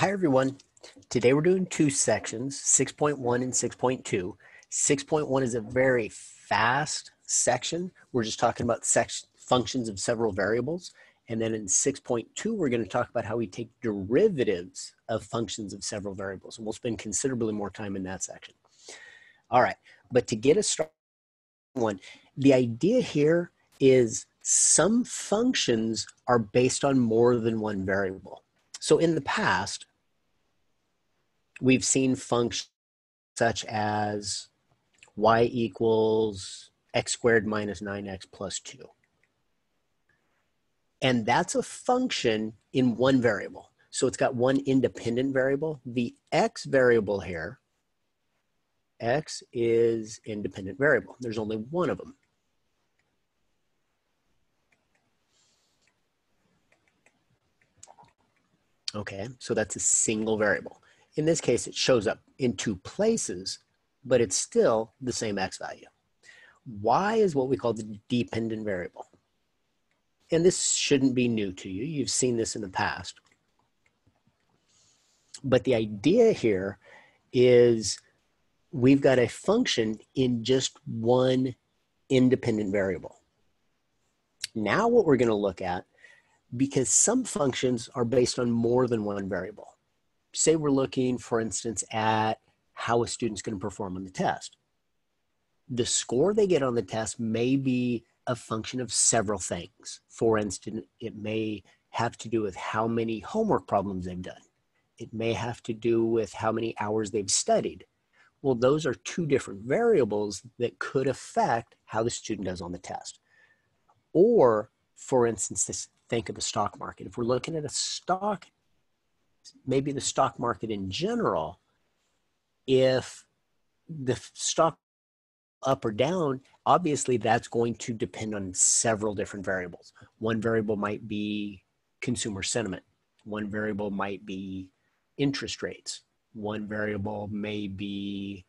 Hi, everyone. Today we're doing two sections, 6.1 and 6.2. 6.1 is a very fast section. We're just talking about section, functions of several variables. And then in 6.2, we're going to talk about how we take derivatives of functions of several variables. And we'll spend considerably more time in that section. All right, but to get us started, one, the idea here is some functions are based on more than one variable. So in the past, we've seen functions such as y equals x squared minus 9x plus 2. And that's a function in one variable. So it's got one independent variable. The x variable here, x is independent variable. There's only one of them. Okay, so that's a single variable. In this case, it shows up in two places, but it's still the same x value. Y is what we call the dependent variable. And this shouldn't be new to you. You've seen this in the past. But the idea here is we've got a function in just one independent variable. Now what we're going to look at, because some functions are based on more than one variable say we're looking, for instance, at how a student's going to perform on the test. The score they get on the test may be a function of several things. For instance, it may have to do with how many homework problems they've done. It may have to do with how many hours they've studied. Well, those are two different variables that could affect how the student does on the test. Or, for instance, this, think of the stock market. If we're looking at a stock maybe the stock market in general, if the stock up or down, obviously that's going to depend on several different variables. One variable might be consumer sentiment. One variable might be interest rates. One variable may be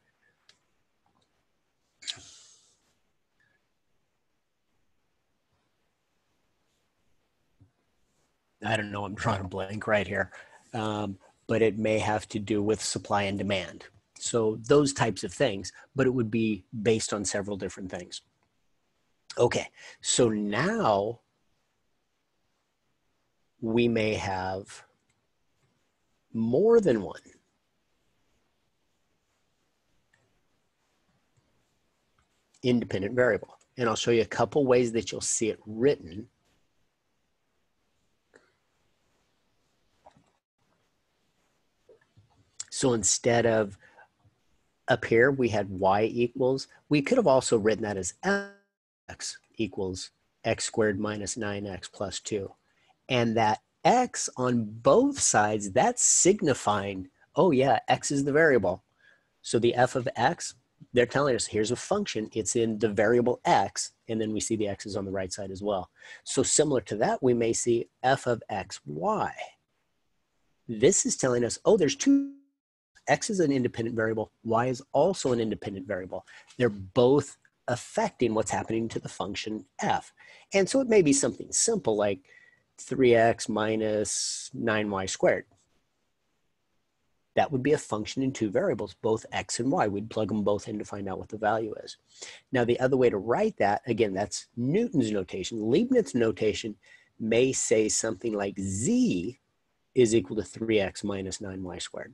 I don't know, I'm drawing a blank right here um, but it may have to do with supply and demand. So those types of things, but it would be based on several different things. Okay, so now we may have more than one. independent variable. And I'll show you a couple ways that you'll see it written So instead of up here, we had y equals, we could have also written that as x equals x squared minus 9x plus 2. And that x on both sides, that's signifying, oh yeah, x is the variable. So the f of x, they're telling us here's a function, it's in the variable x, and then we see the x's on the right side as well. So similar to that, we may see f of x, y. This is telling us, oh, there's two X is an independent variable, Y is also an independent variable. They're both affecting what's happening to the function F. And so it may be something simple like 3x minus 9y squared. That would be a function in two variables, both x and y. We'd plug them both in to find out what the value is. Now, the other way to write that, again, that's Newton's notation. Leibniz notation may say something like z is equal to 3x minus 9y squared.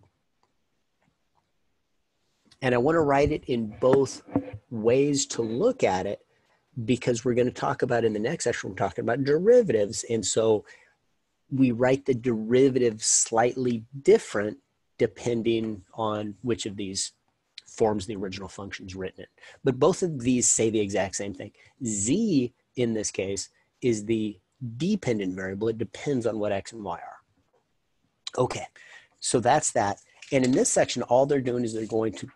And I want to write it in both ways to look at it because we're going to talk about in the next section, we're talking about derivatives. And so we write the derivative slightly different depending on which of these forms the original function is written in. But both of these say the exact same thing. Z in this case is the dependent variable. It depends on what X and Y are. Okay, so that's that. And in this section, all they're doing is they're going to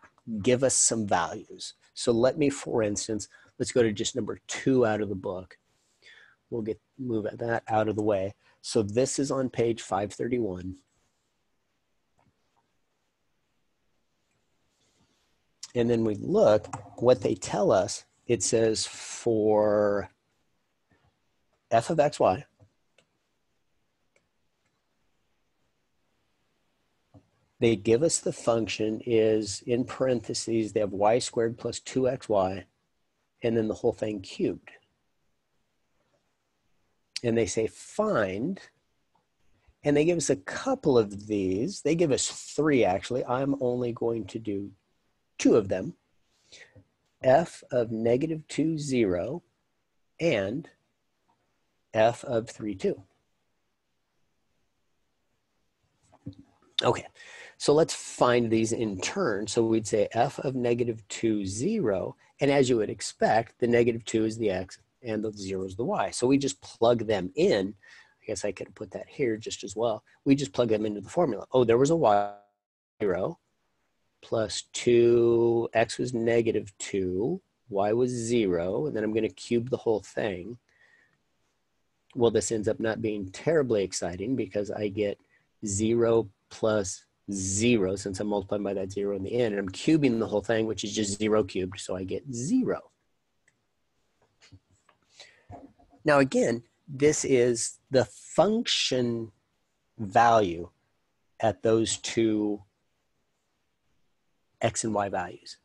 give us some values. So let me, for instance, let's go to just number two out of the book. We'll get move that out of the way. So this is on page 531. And then we look what they tell us. It says for f of xy, they give us the function is in parentheses, they have y squared plus 2xy, and then the whole thing cubed. And they say find, and they give us a couple of these. They give us three, actually. I'm only going to do two of them. f of negative 2, 0, and f of 3, 2. Okay, so let's find these in turn. So we'd say f of negative 2, 0. And as you would expect, the negative 2 is the x and the 0 is the y. So we just plug them in. I guess I could put that here just as well. We just plug them into the formula. Oh, there was a y 0 plus 2, x was negative 2, y was 0, and then I'm going to cube the whole thing. Well, this ends up not being terribly exciting because I get 0 plus zero since I'm multiplying by that zero in the end. And I'm cubing the whole thing, which is just zero cubed. So I get zero. Now again, this is the function value at those two x and y values.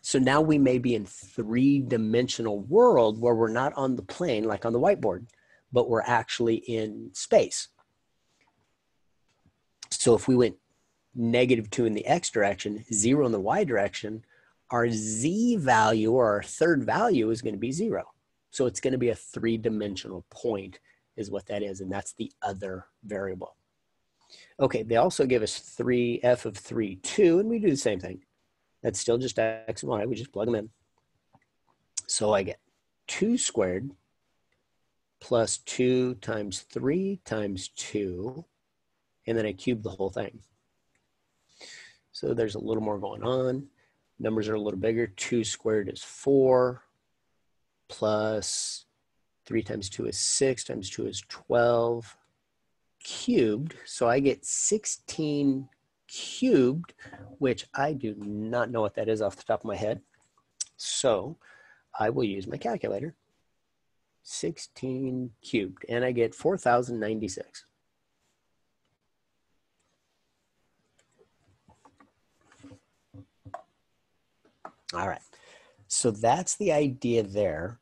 So now we may be in three-dimensional world where we're not on the plane like on the whiteboard, but we're actually in space. So if we went negative 2 in the x direction, 0 in the y direction, our z value or our third value is going to be 0. So it's going to be a three-dimensional point is what that is, and that's the other variable. Okay, they also give us 3 f of 3, 2, and we do the same thing. That's still just x and y. We just plug them in. So I get 2 squared plus 2 times 3 times 2 and then I cube the whole thing. So there's a little more going on. Numbers are a little bigger. 2 squared is 4 plus 3 times 2 is 6 times 2 is 12 cubed. So I get 16 cubed, which I do not know what that is off the top of my head. So I will use my calculator. 16 cubed, and I get 4,096. All right. So that's the idea there.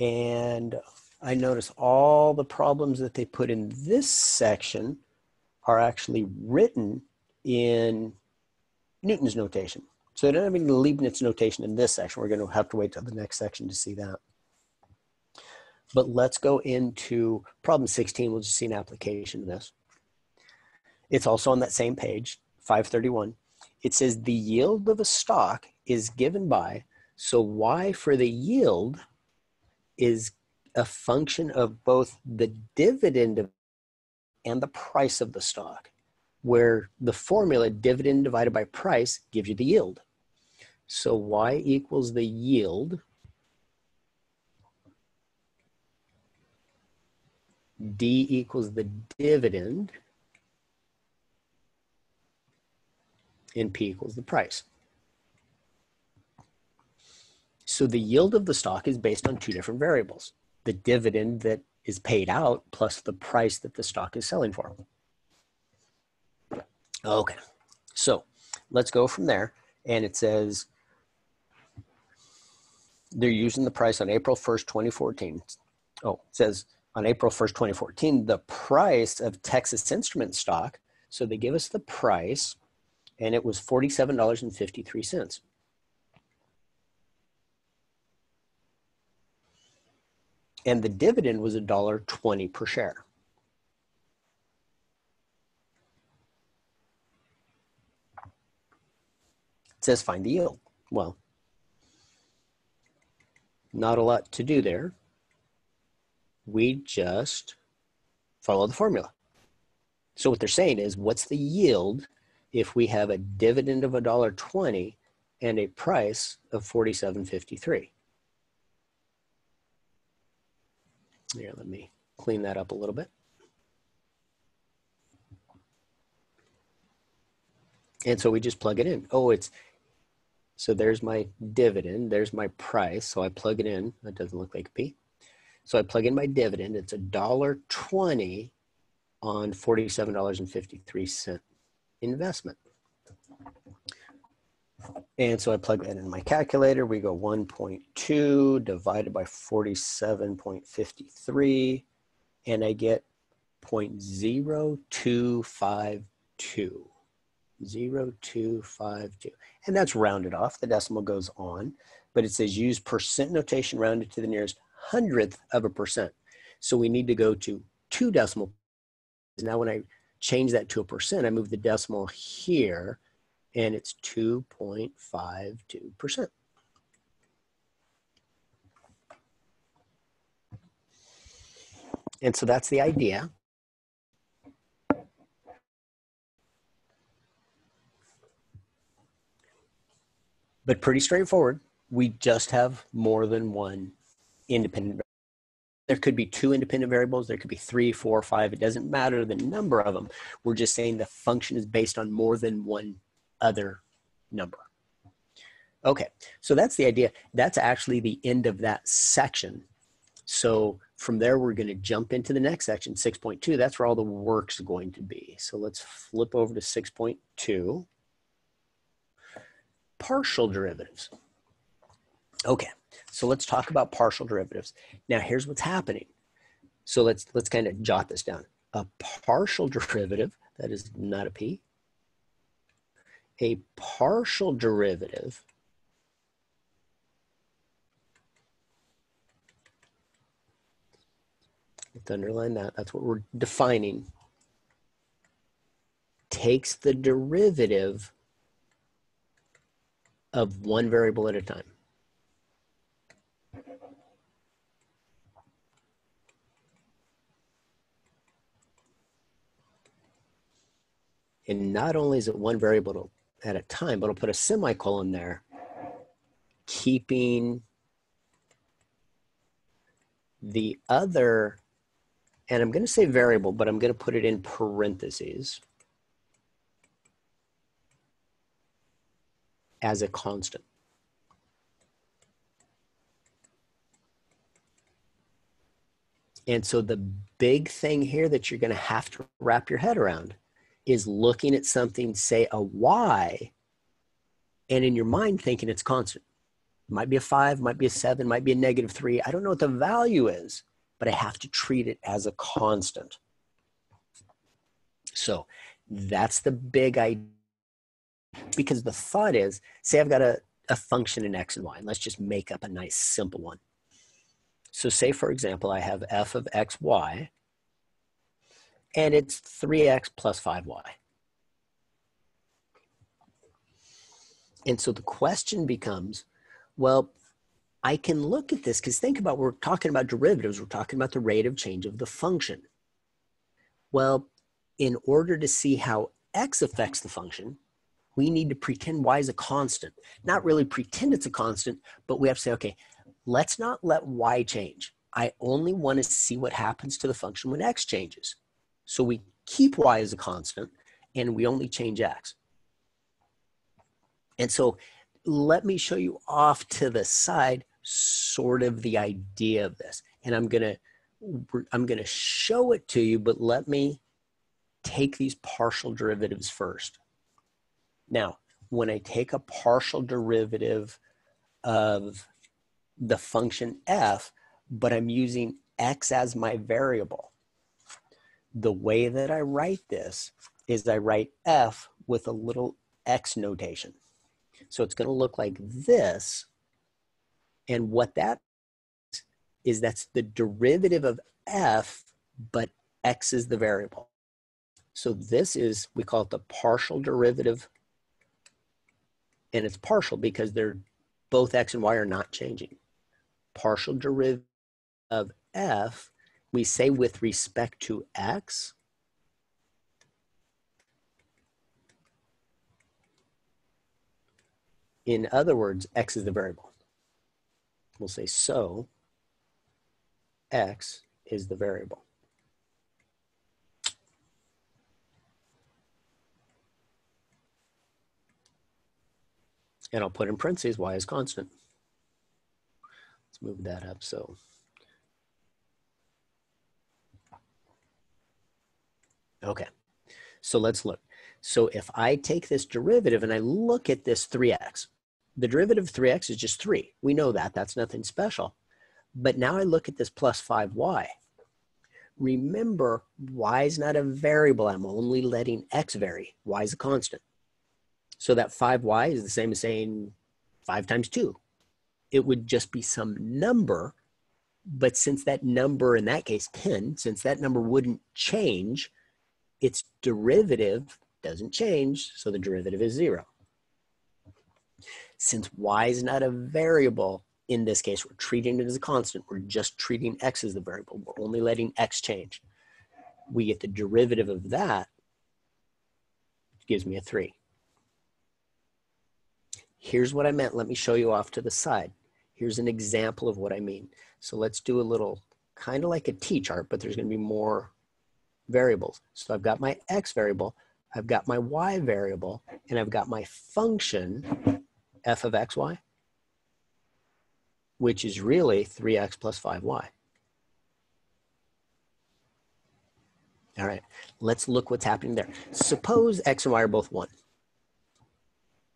And I notice all the problems that they put in this section are actually written in Newton's notation. So they don't have any Leibniz notation in this section. We're going to have to wait till the next section to see that. But let's go into problem 16. We'll just see an application of this. It's also on that same page, 531 it says the yield of a stock is given by, so y for the yield is a function of both the dividend and the price of the stock, where the formula dividend divided by price gives you the yield. So y equals the yield D equals the dividend and P equals the price. So the yield of the stock is based on two different variables. The dividend that is paid out plus the price that the stock is selling for. Okay, so let's go from there. And it says they're using the price on April 1st, 2014. Oh, it says on April 1st, 2014, the price of Texas Instrument stock. So they give us the price and it was $47.53. And the dividend was $1.20 per share. It says find the yield. Well, not a lot to do there. We just follow the formula. So what they're saying is what's the yield if we have a dividend of $1.20 and a price of 47.53. Here, let me clean that up a little bit. And so we just plug it in. Oh, it's, so there's my dividend, there's my price. So I plug it in, that doesn't look like a P. So I plug in my dividend, it's a dollar twenty on $47.53 investment. And so I plug that in my calculator. We go 1.2 divided by 47.53, and I get 0 0.0252. 0252. And that's rounded off. The decimal goes on, but it says use percent notation rounded to the nearest hundredth of a percent. So we need to go to two decimal. Now when I change that to a percent, I move the decimal here and it's 2.52%. And so that's the idea. But pretty straightforward. We just have more than one independent there could be two independent variables there could be three four five it doesn't matter the number of them we're just saying the function is based on more than one other number. Okay, so that's the idea. That's actually the end of that section. So from there, we're going to jump into the next section, 6.2. That's where all the work's going to be. So let's flip over to 6.2. Partial derivatives. Okay, so let's talk about partial derivatives. Now here's what's happening. So let's let's kind of jot this down. A partial derivative, that is not a P, a partial derivative Let's underline that. That's what we're defining. Takes the derivative of one variable at a time. And not only is it one variable at a time, but I'll put a semicolon there, keeping the other, and I'm going to say variable, but I'm going to put it in parentheses as a constant. And so the big thing here that you're going to have to wrap your head around is looking at something, say a y, and in your mind thinking it's constant. It might be a five, might be a seven, might be a negative three. I don't know what the value is, but I have to treat it as a constant. So that's the big idea. Because the thought is, say I've got a, a function in x and y, and let's just make up a nice simple one. So say, for example, I have f of xy, and it's 3x plus 5y. And so the question becomes, well, I can look at this because think about we're talking about derivatives, we're talking about the rate of change of the function. Well, in order to see how x affects the function, we need to pretend y is a constant. Not really pretend it's a constant, but we have to say, okay, let's not let y change. I only want to see what happens to the function when x changes. So we keep y as a constant and we only change x. And so let me show you off to the side sort of the idea of this. And I'm going to I'm going to show it to you, but let me take these partial derivatives first. Now, when I take a partial derivative of the function f, but I'm using x as my variable, the way that I write this is I write f with a little x notation. So it's going to look like this. And what that is, is that's the derivative of f, but x is the variable. So this is, we call it the partial derivative. And it's partial because they're both x and y are not changing. Partial derivative of f we say with respect to x, in other words, x is the variable. We'll say so, x is the variable. And I'll put in parentheses y is constant. Let's move that up so Okay, so let's look. So if I take this derivative and I look at this 3x, the derivative of 3x is just 3. We know that. That's nothing special. But now I look at this plus 5y. Remember, y is not a variable. I'm only letting x vary. y is a constant. So that 5y is the same as saying 5 times 2. It would just be some number. But since that number, in that case 10, since that number wouldn't change, its derivative doesn't change. So the derivative is 0. Since y is not a variable, in this case, we're treating it as a constant. We're just treating x as the variable. We're only letting x change. We get the derivative of that, which gives me a 3. Here's what I meant. Let me show you off to the side. Here's an example of what I mean. So let's do a little, kind of like a t-chart, but there's going to be more variables. So I've got my x variable, I've got my y variable, and I've got my function, f of xy, which is really 3x plus 5y. All right, let's look what's happening there. Suppose x and y are both 1.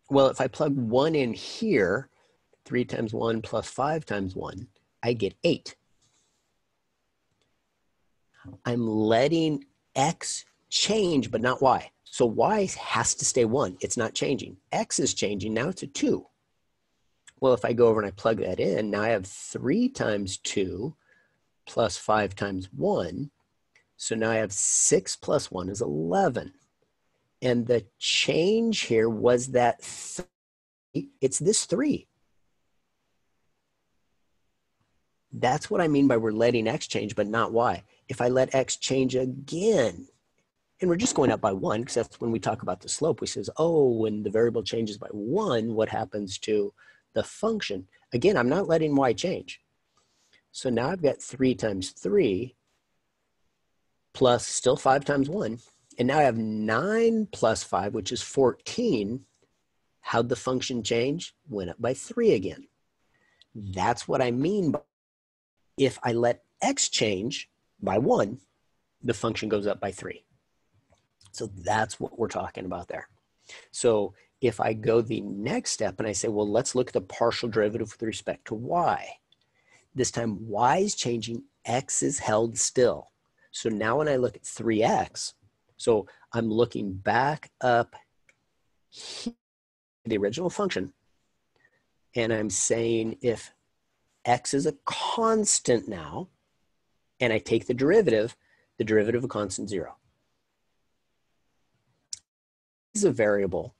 Well, if I plug 1 in here, 3 times 1 plus 5 times 1, I get 8. I'm letting x change, but not y. So y has to stay 1. It's not changing. x is changing. Now it's a 2. Well, if I go over and I plug that in, now I have 3 times 2 plus 5 times 1. So now I have 6 plus 1 is 11. And the change here was that three, it's this 3. That's what I mean by we're letting x change, but not y. If I let x change again, and we're just going up by 1, because that's when we talk about the slope, we says, oh, when the variable changes by 1, what happens to the function. Again, I'm not letting y change. So now I've got 3 times 3 plus still 5 times 1. And now I have 9 plus 5, which is 14. How'd the function change? Went up by 3 again. That's what I mean by if I let x change by 1, the function goes up by 3. So that's what we're talking about there. So if I go the next step and I say, well, let's look at the partial derivative with respect to y. This time y is changing, x is held still. So now when I look at 3x, so I'm looking back up here, the original function, and I'm saying if x is a constant now, and I take the derivative, the derivative of constant zero. This Is a variable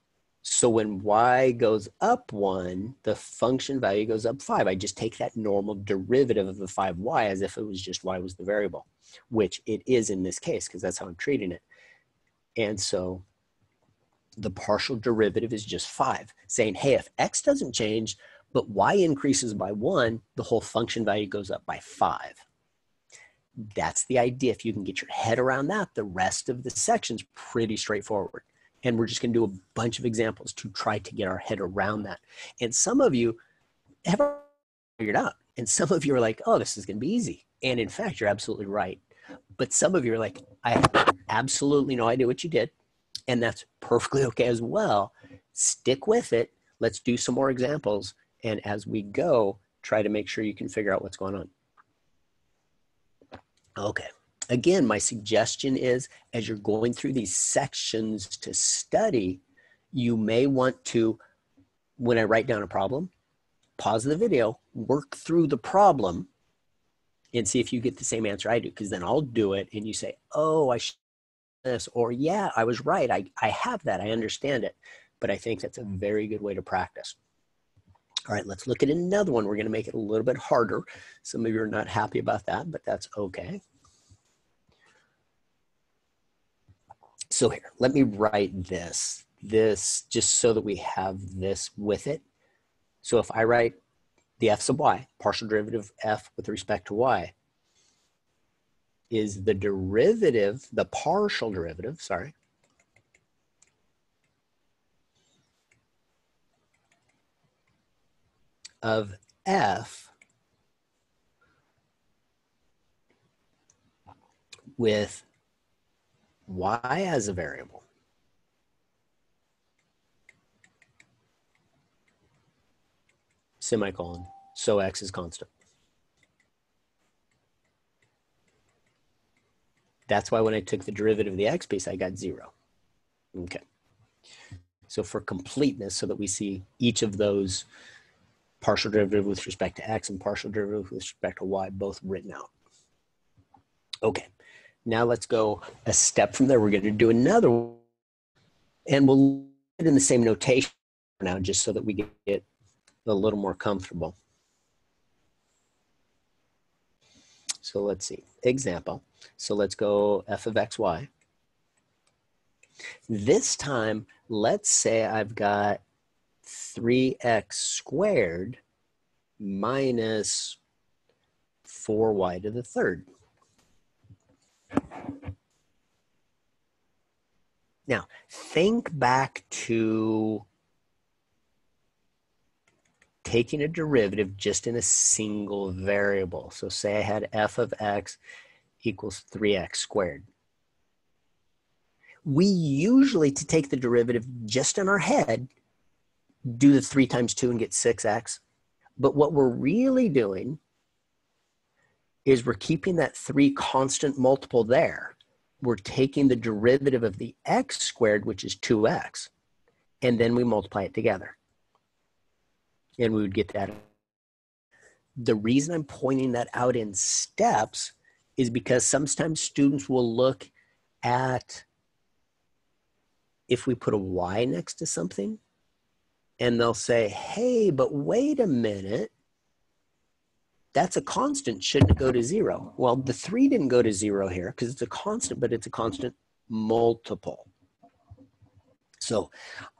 so when y goes up one, the function value goes up five. I just take that normal derivative of the five y as if it was just y was the variable, which it is in this case because that's how I'm treating it. And so the partial derivative is just five, saying, hey, if x doesn't change, but y increases by one, the whole function value goes up by five. That's the idea. If you can get your head around that, the rest of the section's pretty straightforward. And we're just going to do a bunch of examples to try to get our head around that. And some of you have figured out. And some of you are like, oh, this is going to be easy. And in fact, you're absolutely right. But some of you are like, I have absolutely no idea what you did. And that's perfectly okay as well. Stick with it. Let's do some more examples. And as we go, try to make sure you can figure out what's going on. Okay again, my suggestion is as you're going through these sections to study, you may want to, when I write down a problem, pause the video, work through the problem, and see if you get the same answer I do. Because then I'll do it, and you say, "Oh, I should this," or "Yeah, I was right. I I have that. I understand it." But I think that's a very good way to practice. All right, let's look at another one. We're going to make it a little bit harder. Some of you are not happy about that, but that's okay. So here, let me write this, this just so that we have this with it. So if I write the f sub y, partial derivative f with respect to y, is the derivative, the partial derivative, sorry, of f with y as a variable. Semicolon, so x is constant. That's why when I took the derivative of the x piece, I got zero. Okay. So for completeness, so that we see each of those partial derivative with respect to x and partial derivative with respect to y both written out. Okay, now let's go a step from there. We're going to do another one, and we'll it in the same notation now just so that we get a little more comfortable. So let's see, example. So let's go f of xy. This time, let's say I've got 3x squared minus 4y to the third. Now, think back to taking a derivative just in a single variable. So say I had f of x equals 3x squared. We usually, to take the derivative just in our head, do the 3 times 2 and get 6x. But what we're really doing is we're keeping that 3 constant multiple there. We're taking the derivative of the x squared, which is 2x, and then we multiply it together. And we would get that. The reason I'm pointing that out in steps is because sometimes students will look at if we put a y next to something and they'll say, hey, but wait a minute. That's a constant. Shouldn't it go to zero? Well, the three didn't go to zero here because it's a constant, but it's a constant multiple. So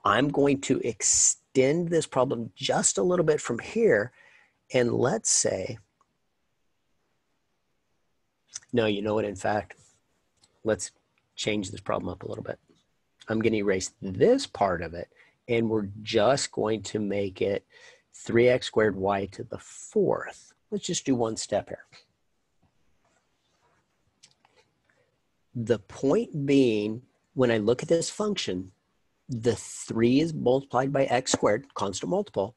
I'm going to extend this problem just a little bit from here. And let's say no, you know what? In fact, let's change this problem up a little bit. I'm going to erase this part of it, and we're just going to make it 3x squared y to the fourth. Let's just do one step here. The point being, when I look at this function, the 3 is multiplied by x squared, constant multiple,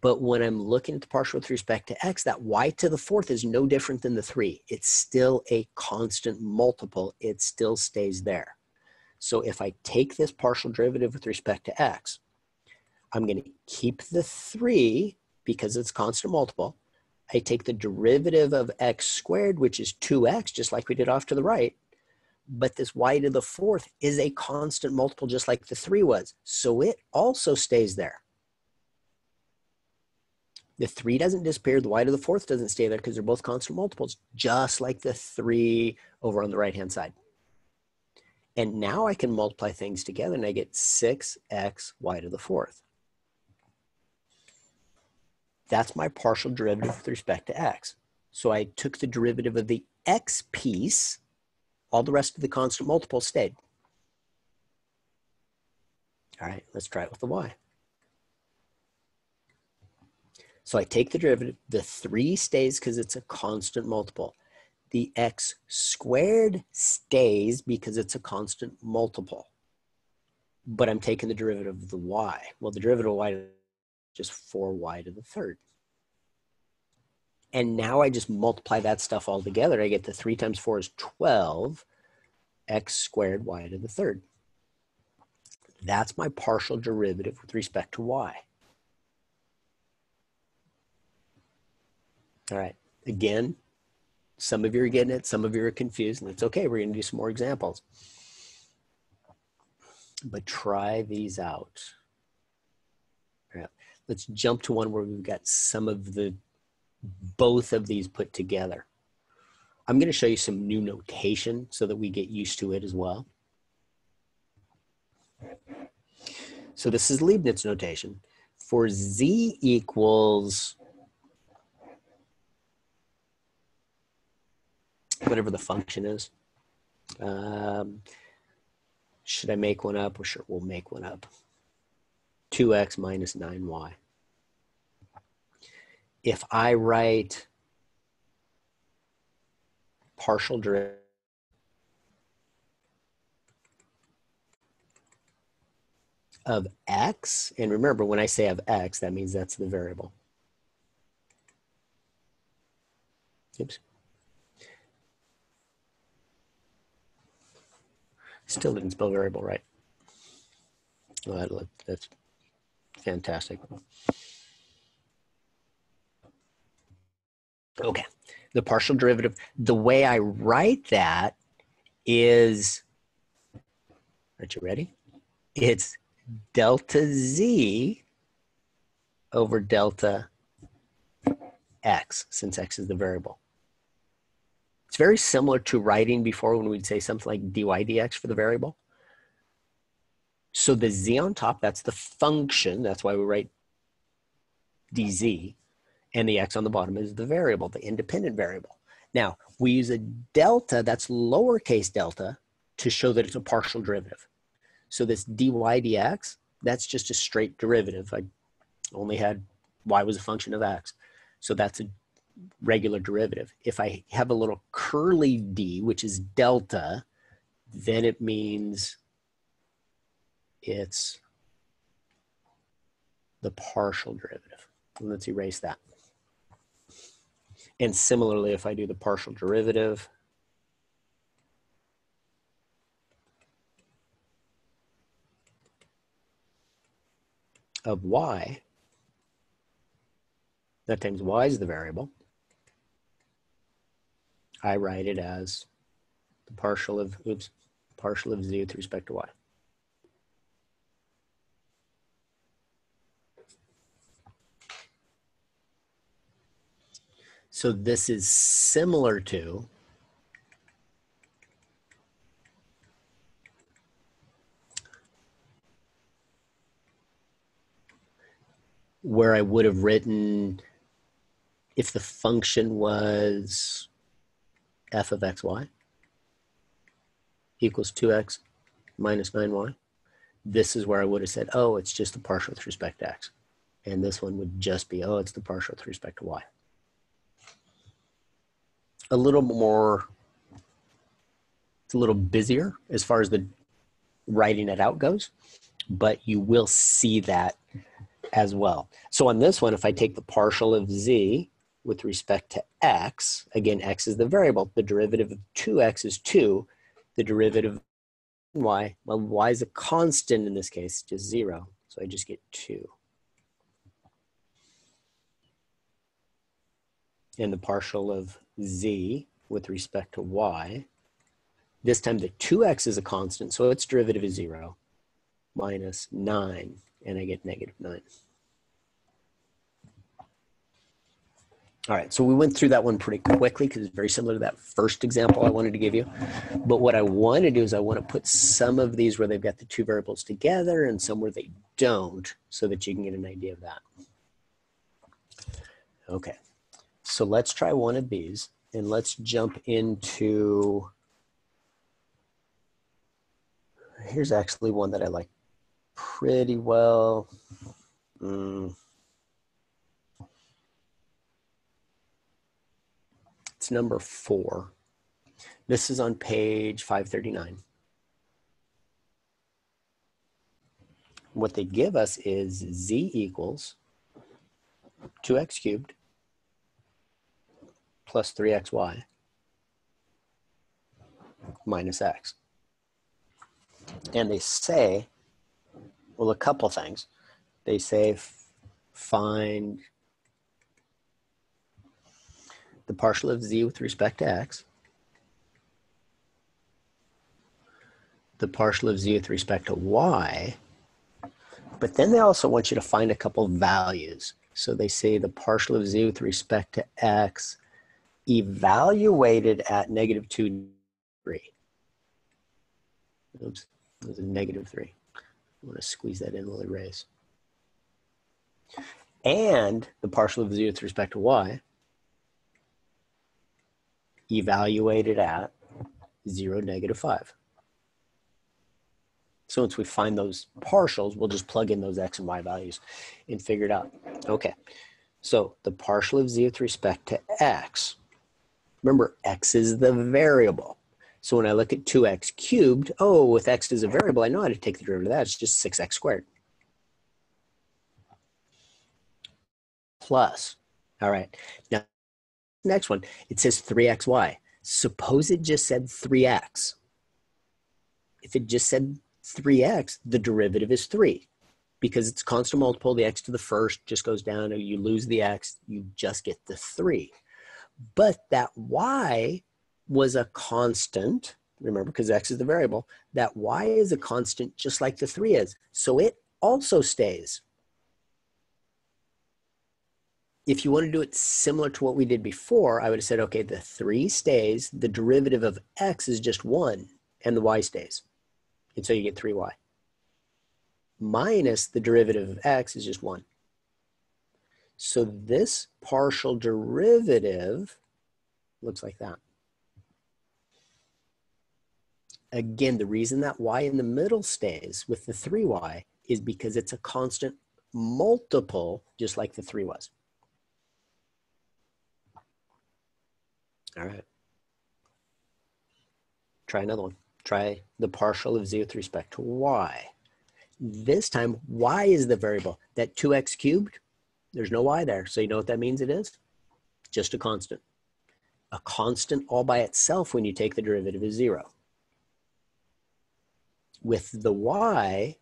but when I'm looking at the partial with respect to x, that y to the fourth is no different than the 3. It's still a constant multiple. It still stays there. So if I take this partial derivative with respect to x, I'm going to keep the 3 because it's constant multiple. I take the derivative of x squared, which is 2x, just like we did off to the right. But this y to the fourth is a constant multiple, just like the 3 was. So it also stays there. The three doesn't disappear. The y to the fourth doesn't stay there because they're both constant multiples, just like the three over on the right-hand side. And now I can multiply things together and I get 6x y to the fourth. That's my partial derivative with respect to x. So I took the derivative of the x piece. All the rest of the constant multiple stayed. All right, let's try it with the y. So I take the derivative, the three stays because it's a constant multiple. The x squared stays because it's a constant multiple. But I'm taking the derivative of the y. Well, the derivative of y is just 4y to the third. And now I just multiply that stuff all together. I get the 3 times 4 is 12, x squared y to the third. That's my partial derivative with respect to y. All right. Again, some of you are getting it, some of you are confused, and it's okay. We're going to do some more examples. But try these out. Right. Let's jump to one where we've got some of the both of these put together. I'm going to show you some new notation so that we get used to it as well. So this is Leibniz notation. For z equals whatever the function is. Um, should I make one up? Sure, we'll make one up. 2x minus 9y. If I write partial derivative, of x, and remember when I say of x, that means that's the variable. Oops. Still didn't spell variable right. Well, that's fantastic. Okay, the partial derivative. The way I write that is, aren't you ready? It's delta z over delta x, since x is the variable. It's very similar to writing before when we'd say something like dy dx for the variable. So the z on top, that's the function. That's why we write dz. And the x on the bottom is the variable, the independent variable. Now, we use a delta, that's lowercase delta, to show that it's a partial derivative. So this dy dx, that's just a straight derivative. I only had y was a function of x. So that's a regular derivative. If I have a little curly d, which is delta, then it means it's the partial derivative. Let's erase that. And similarly, if I do the partial derivative, of y, that times y is the variable, I write it as the partial of, oops, partial of z with respect to y. So this is similar to where I would have written if the function was f of xy equals 2x minus 9y, this is where I would have said, oh, it's just the partial with respect to x. And this one would just be, oh, it's the partial with respect to y. A little more, it's a little busier as far as the writing it out goes, but you will see that as well. So on this one, if I take the partial of z with respect to x, again, x is the variable. The derivative of 2x is 2. The derivative of y, well, y is a constant in this case, just 0. So I just get 2. And the partial of z with respect to y, this time the 2x is a constant, so its derivative is 0 minus 9, and I get negative 9. All right, so we went through that one pretty quickly because it's very similar to that first example I wanted to give you. But what I want to do is I want to put some of these where they've got the two variables together and some where they don't so that you can get an idea of that. Okay, so let's try one of these and let's jump into, here's actually one that I like pretty well. Mm. It's number four. This is on page 539. What they give us is z equals 2x cubed plus 3xy minus x. And they say, well, a couple things. They say find the partial of z with respect to x, the partial of z with respect to y, but then they also want you to find a couple values. So they say the partial of z with respect to x evaluated at negative 2, 3. Oops, there's a negative 3. I want to squeeze that in, we'll erase. And the partial of z with respect to y evaluated at 0, negative 5. So once we find those partials, we'll just plug in those x and y values and figure it out. Okay, so the partial of z with respect to x, remember x is the variable. So when I look at 2x cubed, oh, with x as a variable, I know how to take the derivative of that. It's just 6x squared. Plus, all right, now next one. It says 3xy. Suppose it just said 3x. If it just said 3x, the derivative is 3 because it's constant multiple. The x to the first just goes down. You lose the x, you just get the 3. But that y was a constant, remember, because x is the variable, that y is a constant just like the 3 is. So it also stays. If you want to do it similar to what we did before, I would have said, okay, the 3 stays, the derivative of x is just 1, and the y stays. And so you get 3y. Minus the derivative of x is just 1. So this partial derivative looks like that. Again, the reason that y in the middle stays with the 3y is because it's a constant multiple, just like the 3 was. All right. Try another one. Try the partial of z with respect to y. This time, y is the variable. That 2x cubed, there's no y there. So you know what that means it is? Just a constant. A constant all by itself when you take the derivative is zero. With the y,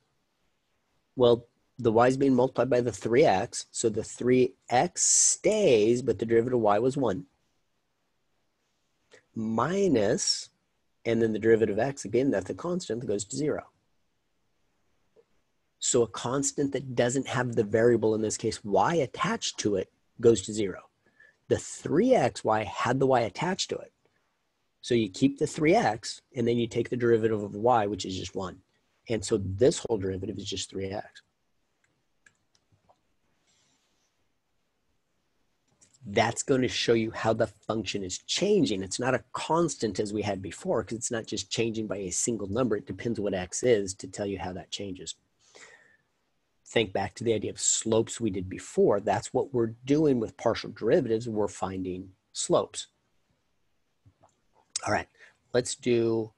well, the y is being multiplied by the 3x, so the 3x stays, but the derivative of y was 1. Minus, and then the derivative of x, again, that's a constant that goes to 0. So a constant that doesn't have the variable, in this case y attached to it, goes to 0. The 3xy had the y attached to it. So you keep the 3x, and then you take the derivative of y, which is just 1. And so this whole derivative is just 3x. That's going to show you how the function is changing. It's not a constant as we had before because it's not just changing by a single number. It depends what x is to tell you how that changes. Think back to the idea of slopes we did before. That's what we're doing with partial derivatives. We're finding slopes. All right, let's do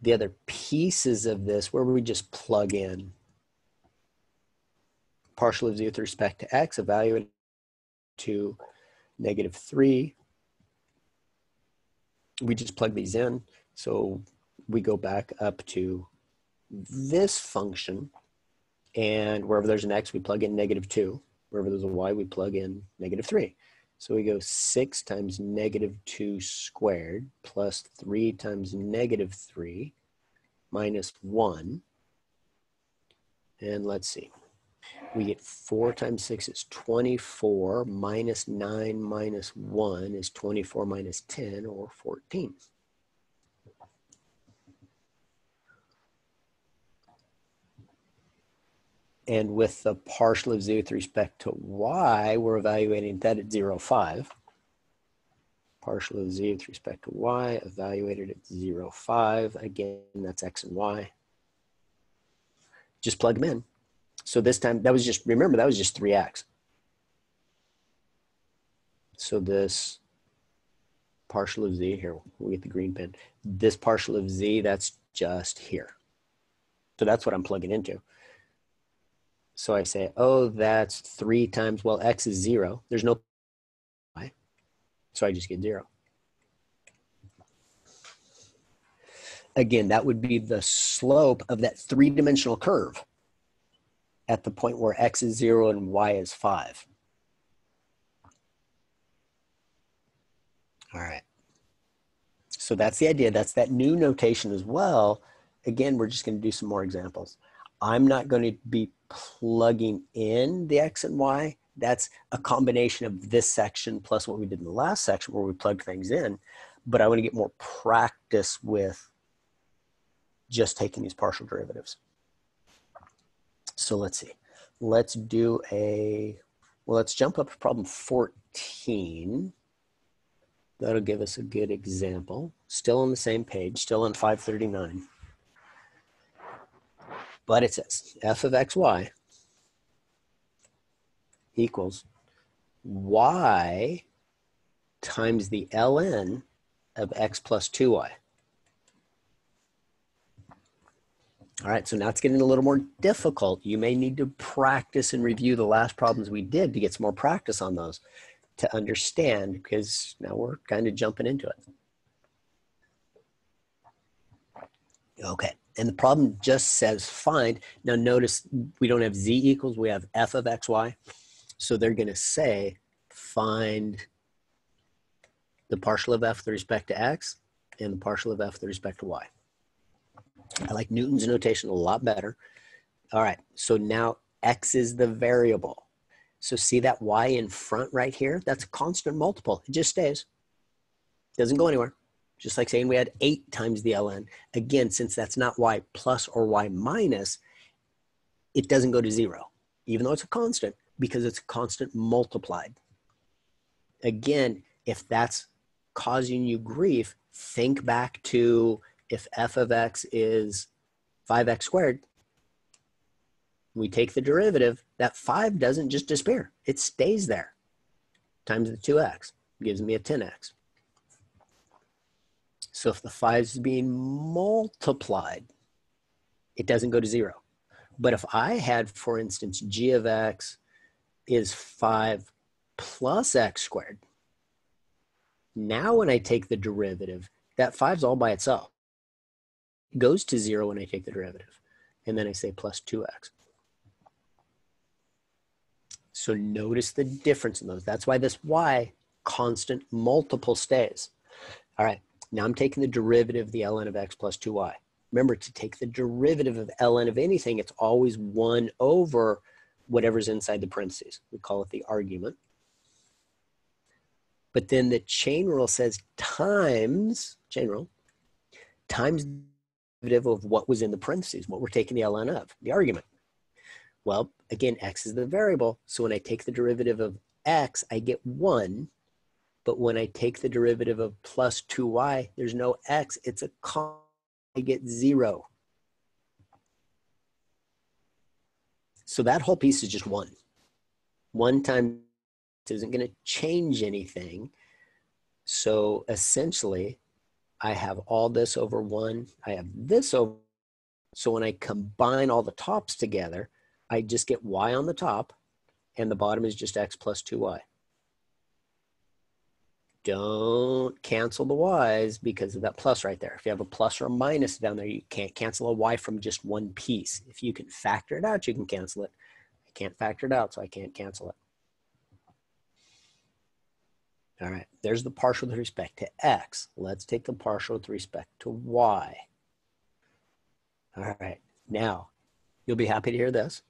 the other pieces of this where we just plug in partial of z with respect to x, evaluate to negative 3. We just plug these in. So we go back up to this function. And wherever there's an x, we plug in negative 2. Wherever there's a y, we plug in negative 3. So we go 6 times negative 2 squared plus 3 times negative 3 minus 1. And let's see. We get 4 times 6 is 24 minus 9 minus 1 is 24 minus 10 or 14. And with the partial of z with respect to y, we're evaluating that at 0, 5. Partial of z with respect to y, evaluated at 0, 5. Again, that's x and y. Just plug them in. So this time, that was just, remember, that was just 3x. So this partial of z, here, we get the green pen. This partial of z, that's just here. So that's what I'm plugging into. So I say, oh, that's three times, well, x is zero. There's no y. So I just get zero. Again, that would be the slope of that three-dimensional curve at the point where x is zero and y is five. All right. So that's the idea. That's that new notation as well. Again, we're just going to do some more examples. I'm not going to be plugging in the X and Y. That's a combination of this section plus what we did in the last section where we plugged things in. But I want to get more practice with just taking these partial derivatives. So let's see. Let's do a, well, let's jump up to problem 14. That'll give us a good example. Still on the same page, still on 539. But it says f of xy equals y times the ln of x plus 2y. All right, so now it's getting a little more difficult. You may need to practice and review the last problems we did to get some more practice on those. to understand because now we're kind of jumping into it. Okay, and the problem just says find. Now notice we don't have z equals, we have f of xy. So they're gonna say find the partial of f with respect to x and the partial of f with respect to y. I like Newton's notation a lot better. All right, so now x is the variable. So see that y in front right here? That's a constant multiple. It just stays. Doesn't go anywhere. Just like saying we had 8 times the ln. Again, since that's not y plus or y minus, it doesn't go to 0, even though it's a constant, because it's a constant multiplied. Again, if that's causing you grief, think back to if f of x is 5x squared, we take the derivative, that 5 doesn't just disappear. It stays there times the 2x gives me a 10x. So if the 5 is being multiplied, it doesn't go to 0. But if I had, for instance, g of x is 5 plus x squared, now when I take the derivative, that 5 is all by itself. Goes to 0 when I take the derivative. And then I say plus 2x. So notice the difference in those. That's why this y constant multiple stays. All right, now I'm taking the derivative of the ln of x plus 2y. Remember, to take the derivative of ln of anything, it's always 1 over whatever's inside the parentheses. We call it the argument. But then the chain rule says times, chain rule, times of what was in the parentheses, what we're taking the ln of, the argument. Well, again, x is the variable. So when I take the derivative of x, I get 1. But when I take the derivative of plus 2y, there's no x. It's a con. I get 0. So that whole piece is just 1. 1 times isn't going to change anything. So essentially, I have all this over 1. I have this over. So when I combine all the tops together, I just get y on the top and the bottom is just x plus 2y. Don't cancel the y's because of that plus right there. If you have a plus or a minus down there, you can't cancel a y from just one piece. If you can factor it out, you can cancel it. I can't factor it out, so I can't cancel it. All right, there's the partial with respect to x. Let's take the partial with respect to y. All right, now you'll be happy to hear this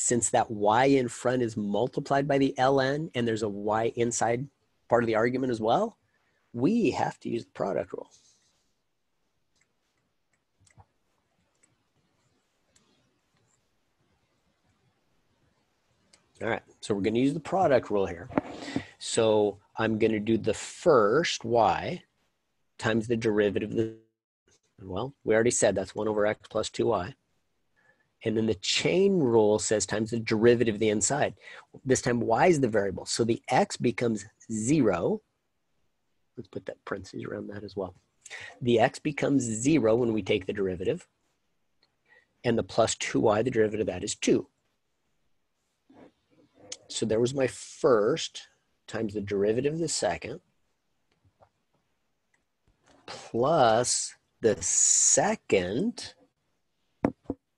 since that y in front is multiplied by the ln and there's a y inside part of the argument as well, we have to use the product rule. All right, so we're going to use the product rule here. So I'm going to do the first y times the derivative of the, well, we already said that's 1 over x plus 2y. And then the chain rule says times the derivative of the inside. This time y is the variable. So the x becomes 0. Let's put that parentheses around that as well. The x becomes 0 when we take the derivative. And the plus 2y, the derivative of that is 2. So there was my first times the derivative of the second plus the second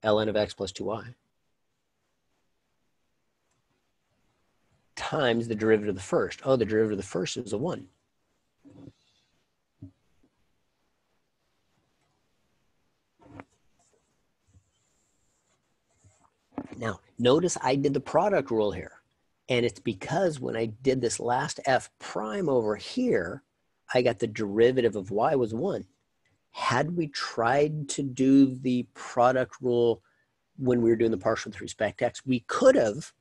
ln of x plus 2y times the derivative of the first. Oh, the derivative of the first is a 1. Now, notice I did the product rule here. And it's because when I did this last f prime over here, I got the derivative of y was 1 had we tried to do the product rule when we were doing the partial with respect to x, we could have,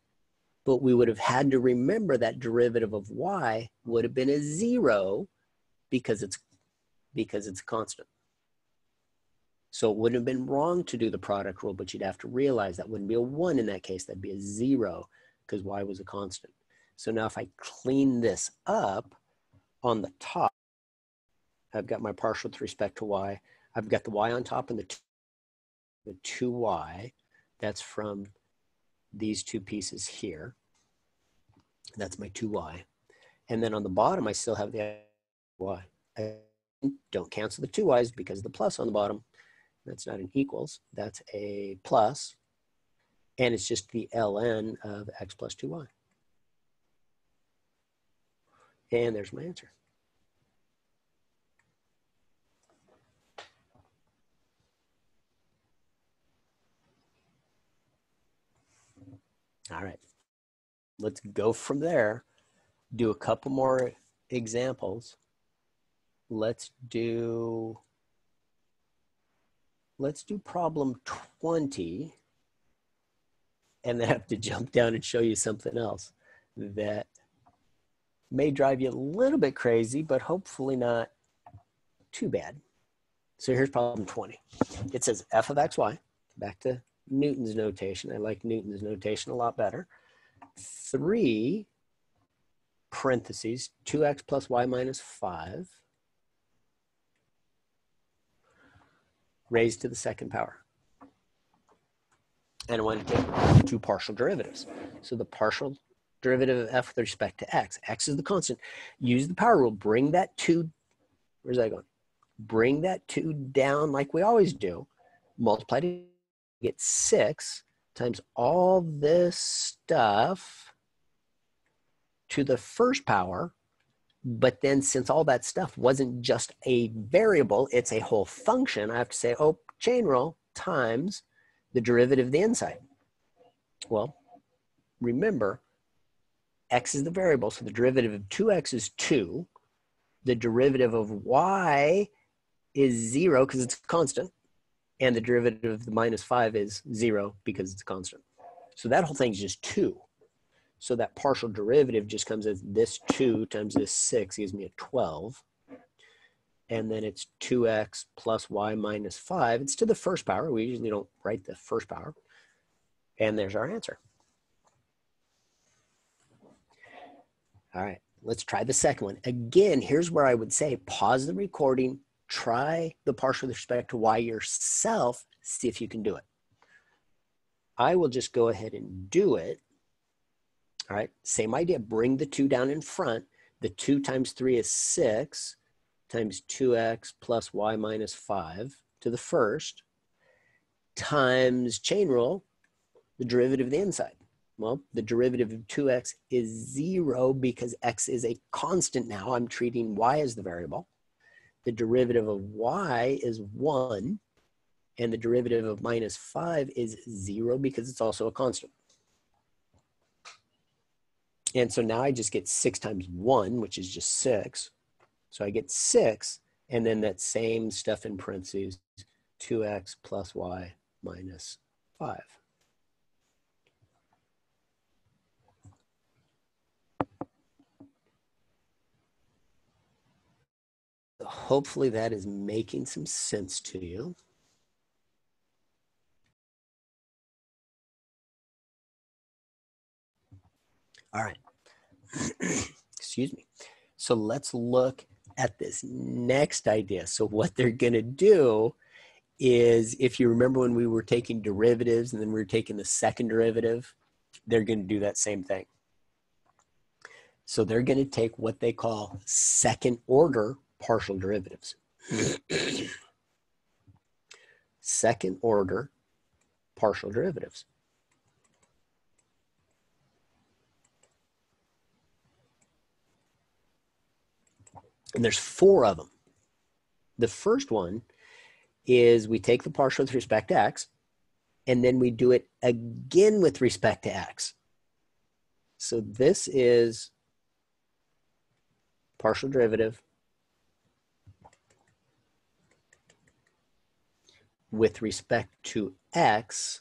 but we would have had to remember that derivative of y would have been a zero because it's because it's constant. So it wouldn't have been wrong to do the product rule, but you'd have to realize that wouldn't be a one in that case, that'd be a zero because y was a constant. So now if I clean this up on the top, I've got my partial with respect to y. I've got the y on top and the, the 2y. That's from these two pieces here. That's my 2y. And then on the bottom, I still have the y. I don't cancel the two y's because of the plus on the bottom. That's not an equals. That's a plus, And it's just the ln of x plus 2y. And there's my answer. All right, let's go from there, do a couple more examples. Let's do, let's do problem 20 and then have to jump down and show you something else that may drive you a little bit crazy, but hopefully not too bad. So here's problem 20. It says f of xy, back to Newton's notation. I like Newton's notation a lot better. 3 parentheses 2x plus y minus 5 raised to the second power. And want to two partial derivatives. So the partial derivative of f with respect to x. x is the constant. Use the power rule. Bring that 2, where's that going? Bring that 2 down like we always do. Multiply to get 6 times all this stuff to the first power. But then since all that stuff wasn't just a variable, it's a whole function, I have to say, oh, chain rule times the derivative of the inside. Well, remember, x is the variable, so the derivative of 2x is 2. The derivative of y is 0 because it's constant and the derivative of the minus 5 is 0 because it's constant. So that whole thing is just 2. So that partial derivative just comes as this 2 times this 6 gives me a 12. And then it's 2x plus y minus 5. It's to the first power. We usually don't write the first power. And there's our answer. All right, let's try the second one. Again, here's where I would say pause the recording, try the partial with respect to y yourself, see if you can do it. I will just go ahead and do it. All right, same idea, bring the two down in front. The two times three is six times 2x plus y minus 5 to the first times chain rule, the derivative of the inside. Well, the derivative of 2x is 0 because x is a constant now. I'm treating y as the variable the derivative of y is 1, and the derivative of minus 5 is 0 because it's also a constant. And so now I just get 6 times 1, which is just 6. So I get 6, and then that same stuff in parentheses, 2x plus y minus 5. hopefully that is making some sense to you. All right. Excuse me. So let's look at this next idea. So what they're going to do is if you remember when we were taking derivatives and then we were taking the second derivative, they're going to do that same thing. So they're going to take what they call second order partial derivatives. Second order partial derivatives. And there's four of them. The first one is we take the partial with respect to x, and then we do it again with respect to x. So this is partial derivative with respect to x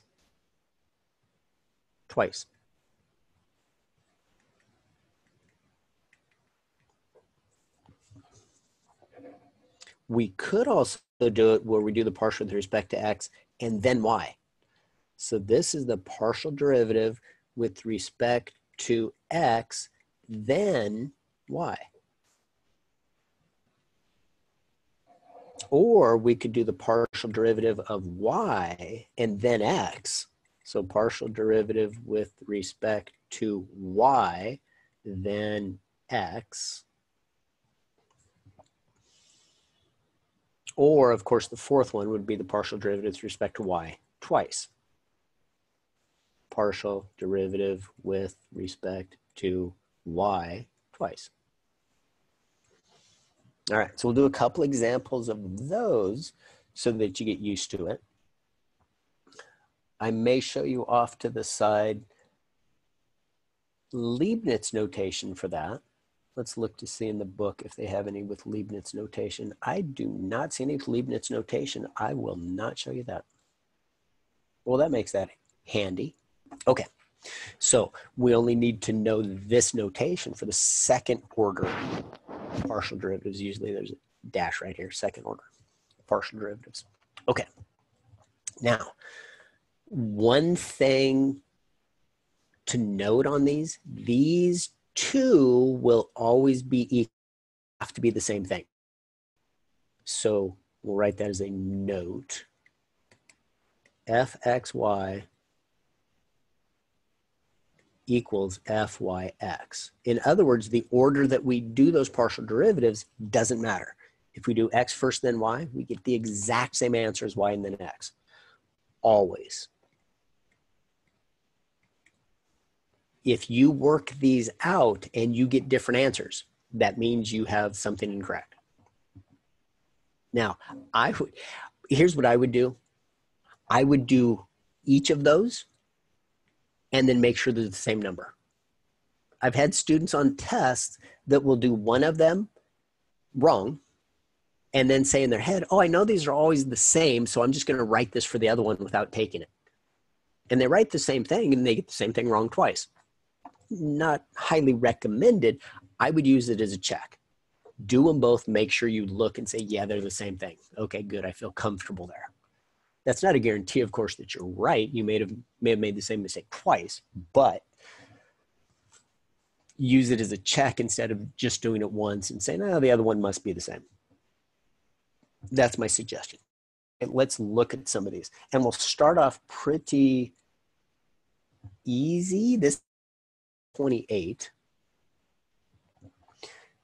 twice. We could also do it where we do the partial with respect to x and then y. So this is the partial derivative with respect to x, then y. Or we could do the partial derivative of y and then x. So partial derivative with respect to y, then x. Or, of course, the fourth one would be the partial derivative with respect to y twice. Partial derivative with respect to y twice. All right, so we'll do a couple examples of those so that you get used to it. I may show you off to the side Leibniz notation for that. Let's look to see in the book if they have any with Leibniz notation. I do not see any with Leibniz notation. I will not show you that. Well, that makes that handy. Okay, so we only need to know this notation for the second order partial derivatives. Usually there's a dash right here, second order partial derivatives. Okay, now one thing to note on these, these two will always be equal, have to be the same thing. So we'll write that as a note. fxy equals fyx. In other words, the order that we do those partial derivatives doesn't matter. If we do x first, then y, we get the exact same answer as y and then x. Always. If you work these out and you get different answers, that means you have something incorrect. Now, I would, here's what I would do. I would do each of those and then make sure they're the same number. I've had students on tests that will do one of them wrong and then say in their head, oh, I know these are always the same, so I'm just going to write this for the other one without taking it. And they write the same thing and they get the same thing wrong twice not highly recommended. I would use it as a check. Do them both. Make sure you look and say, yeah, they're the same thing. Okay, good. I feel comfortable there. That's not a guarantee, of course, that you're right. You may have may have made the same mistake twice, but use it as a check instead of just doing it once and saying, oh, the other one must be the same. That's my suggestion. And let's look at some of these. And we'll start off pretty easy. This 28.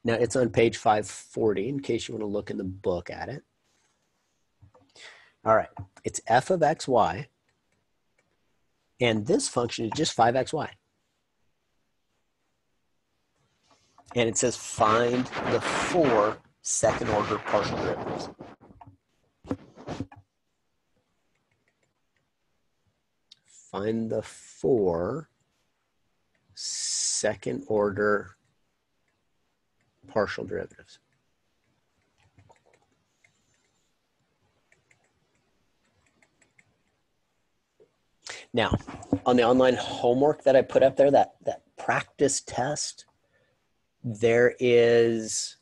Now it's on page 540 in case you want to look in the book at it. All right, it's f of xy, and this function is just 5xy. And it says find the four second order partial derivatives. Find the four second order partial derivatives. Now, on the online homework that I put up there, that, that practice test, there is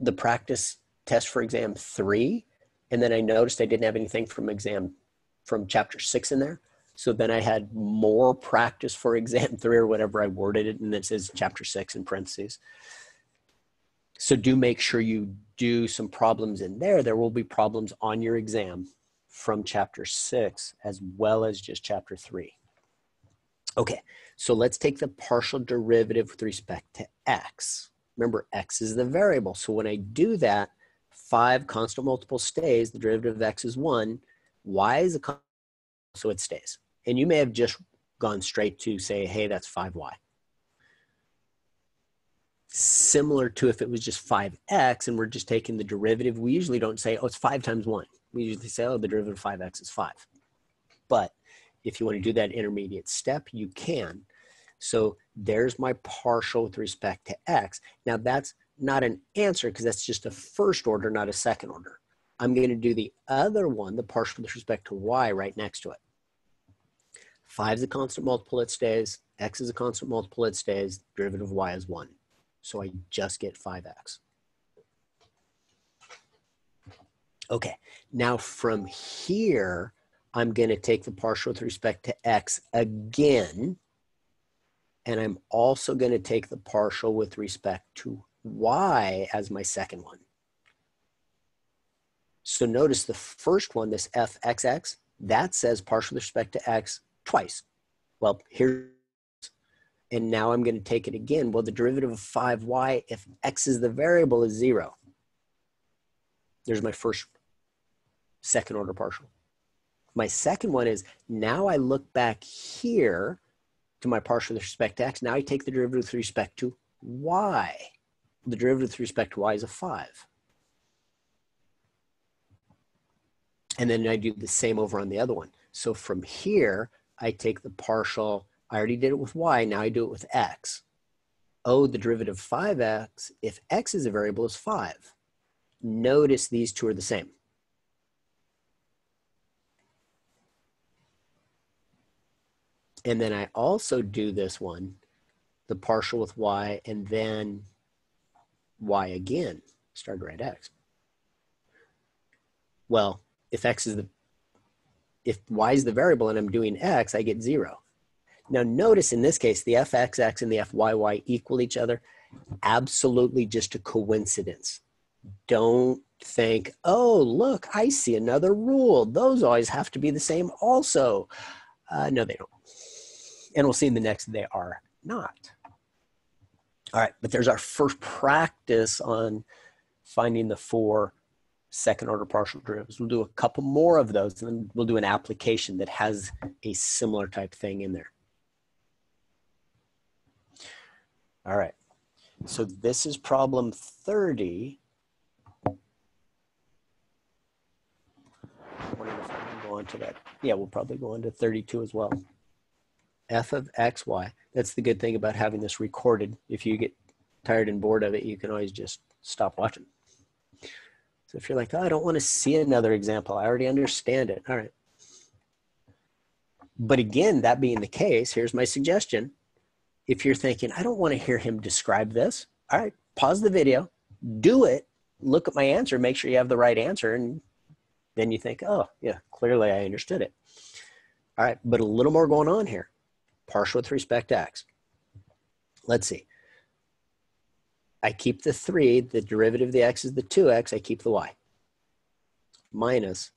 the practice test for exam three. And then I noticed I didn't have anything from exam from chapter six in there. So then I had more practice for exam three or whatever I worded it, and it says chapter six in parentheses. So do make sure you do some problems in there. There will be problems on your exam from chapter six as well as just chapter three. Okay, so let's take the partial derivative with respect to x. Remember, x is the variable. So when I do that, five constant multiple stays, the derivative of x is one, y is a constant, so it stays and you may have just gone straight to say, hey, that's 5y. Similar to if it was just 5x and we're just taking the derivative, we usually don't say, oh, it's 5 times 1. We usually say, oh, the derivative of 5x is 5. But if you want to do that intermediate step, you can. So there's my partial with respect to x. Now that's not an answer because that's just a first order, not a second order. I'm going to do the other one, the partial with respect to y, right next to it. 5 is a constant multiple, it stays. x is a constant multiple, it stays. Derivative of y is 1. So I just get 5x. Okay, now from here, I'm going to take the partial with respect to x again. And I'm also going to take the partial with respect to y as my second one. So notice the first one, this fxx, that says partial with respect to x twice. Well, here, And now I'm going to take it again. Well, the derivative of 5y, if x is the variable, is 0. There's my first second order partial. My second one is now I look back here to my partial with respect to x. Now I take the derivative with respect to y. The derivative with respect to y is a 5. And then I do the same over on the other one. So from here, I take the partial, I already did it with y, now I do it with x. Oh, the derivative of 5x, if x is a variable, is 5. Notice these two are the same. And then I also do this one, the partial with y, and then y again, start to write x. Well, if x is the, if y is the variable and I'm doing x, I get zero. Now notice in this case, the fxx and the fyy equal each other. Absolutely just a coincidence. Don't think, oh, look, I see another rule. Those always have to be the same also. Uh, no, they don't. And we'll see in the next they are not. All right, but there's our first practice on finding the four second order partial derivatives. We'll do a couple more of those and then we'll do an application that has a similar type thing in there. All right, so this is problem 30. go on to that. Yeah, we'll probably go on to 32 as well. F of x, y. That's the good thing about having this recorded. If you get tired and bored of it, you can always just stop watching. So if you're like, oh, I don't want to see another example, I already understand it. All right. But again, that being the case, here's my suggestion. If you're thinking, I don't want to hear him describe this, all right, pause the video, do it, look at my answer, make sure you have the right answer, and then you think, oh, yeah, clearly I understood it. All right, but a little more going on here. Partial with respect to x. Let's see. I keep the 3, the derivative of the x is the 2x, I keep the y. Minus,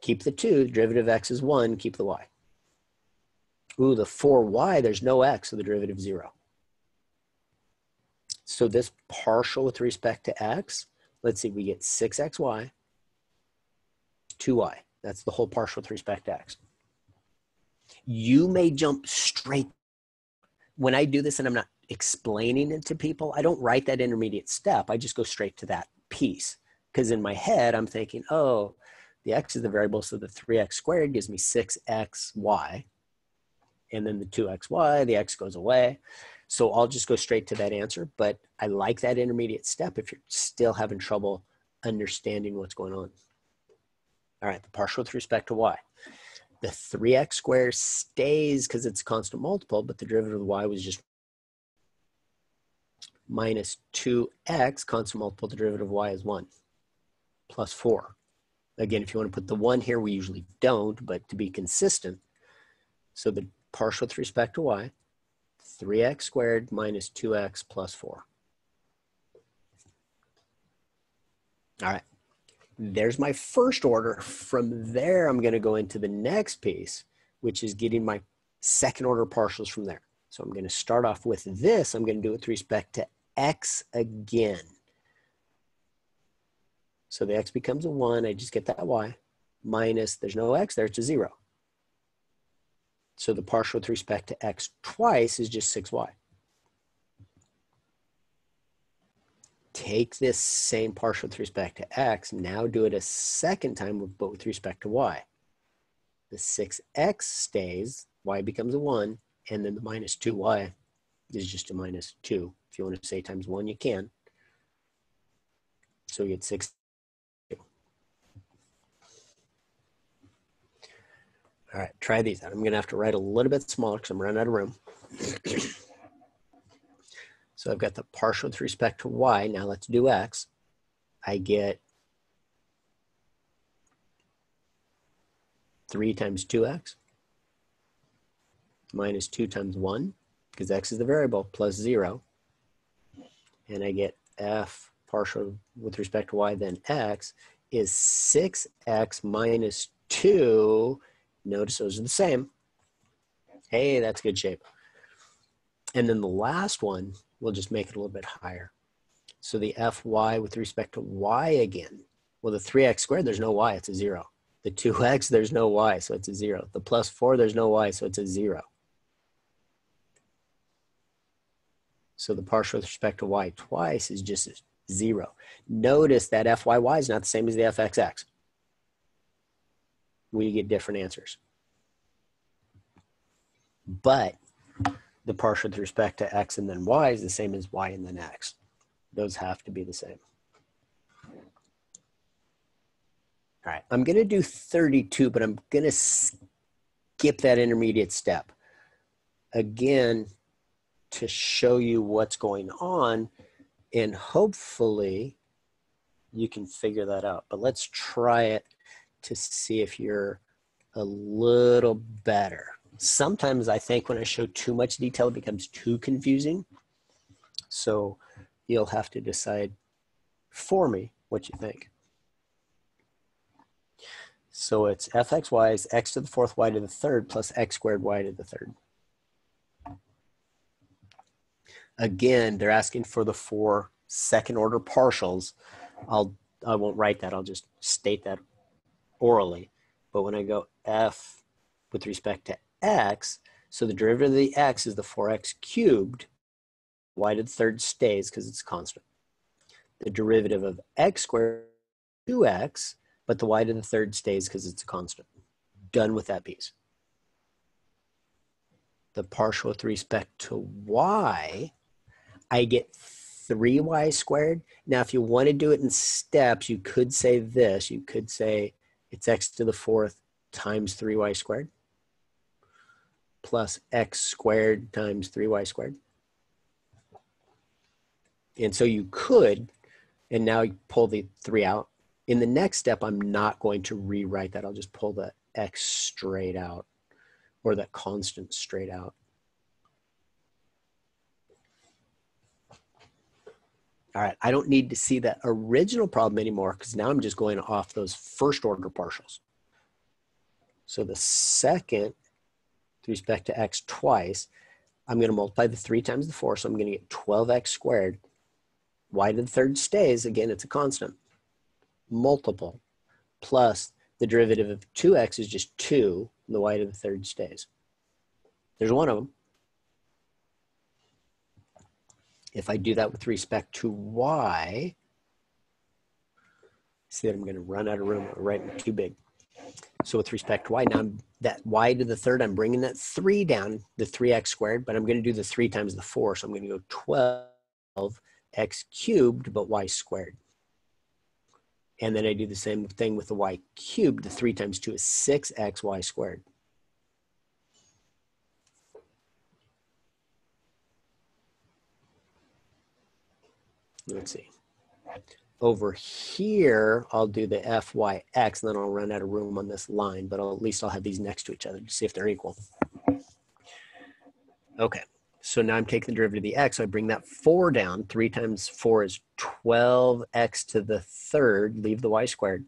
keep the 2, the derivative of x is 1, keep the y. Ooh, the 4y, there's no x, so the derivative is 0. So this partial with respect to x, let's see, we get 6xy, 2y. That's the whole partial with respect to x. You may jump straight. When I do this and I'm not explaining it to people, I don't write that intermediate step. I just go straight to that piece. Because in my head, I'm thinking, oh, the x is the variable, so the 3x squared gives me 6xy. And then the 2xy, the x goes away. So I'll just go straight to that answer. But I like that intermediate step if you're still having trouble understanding what's going on. All right, the partial with respect to y. The 3x squared stays because it's a constant multiple, but the derivative of y was just minus 2x, constant multiple, the derivative of y is 1, plus 4. Again, if you want to put the 1 here, we usually don't, but to be consistent, so the partial with respect to y, 3x squared minus 2x plus 4. All right, there's my first order. From there, I'm going to go into the next piece, which is getting my second order partials from there. So I'm going to start off with this. I'm going to do it with respect to x again. So the x becomes a 1. I just get that y minus, there's no x there, it's a 0. So the partial with respect to x twice is just 6y. Take this same partial with respect to x, now do it a second time, with, but with respect to y. The 6x stays, y becomes a 1, and then the minus 2y is just a minus 2. If you want to say times 1, you can. So you get 6. All right, try these out. I'm going to have to write a little bit smaller because I'm running out of room. so I've got the partial with respect to y. Now let's do x. I get 3 times 2x minus 2 times 1 because x is the variable plus 0 and I get f partial with respect to y, then x is 6x minus 2. Notice those are the same. Hey, that's good shape. And then the last one, we'll just make it a little bit higher. So the fy with respect to y again. Well, the 3x squared, there's no y, it's a 0. The 2x, there's no y, so it's a 0. The plus 4, there's no y, so it's a 0. So the partial with respect to y twice is just 0. Notice that fyy is not the same as the fxx. We get different answers. But the partial with respect to x and then y is the same as y and then x. Those have to be the same. All right, I'm gonna do 32, but I'm gonna skip that intermediate step. Again, to show you what's going on and hopefully you can figure that out. But let's try it to see if you're a little better. Sometimes I think when I show too much detail, it becomes too confusing. So you'll have to decide for me what you think. So it's fxy is x to the fourth y to the third plus x squared y to the third. Again, they're asking for the four second order partials. I'll, I won't write that. I'll just state that orally. But when I go f with respect to x, so the derivative of the x is the 4x cubed. y to the third stays because it's constant. The derivative of x squared 2x but the y to the third stays because it's a constant. Done with that piece. The partial with respect to y, I get 3y squared. Now, if you want to do it in steps, you could say this. You could say it's x to the fourth times 3y squared plus x squared times 3y squared. And so you could, and now you pull the 3 out, in the next step, I'm not going to rewrite that. I'll just pull the x straight out or that constant straight out. All right, I don't need to see that original problem anymore because now I'm just going off those first order partials. So the second, with respect to x twice, I'm going to multiply the 3 times the 4, so I'm going to get 12x squared. y to the third stays, again, it's a constant multiple plus the derivative of 2x is just 2, and the y to the third stays. There's one of them. If I do that with respect to y, see that I'm going to run out of room, writing too big. So with respect to y, now I'm, that y to the third, I'm bringing that 3 down, the 3x squared, but I'm going to do the 3 times the 4, so I'm going to go 12x cubed, but y squared. And then I do the same thing with the y cubed. The 3 times 2 is 6xy squared. Let's see. Over here, I'll do the fyx, and then I'll run out of room on this line, but I'll, at least I'll have these next to each other to see if they're equal. Okay. So now I'm taking the derivative of the x. So I bring that 4 down. 3 times 4 is 12x to the third. Leave the y squared.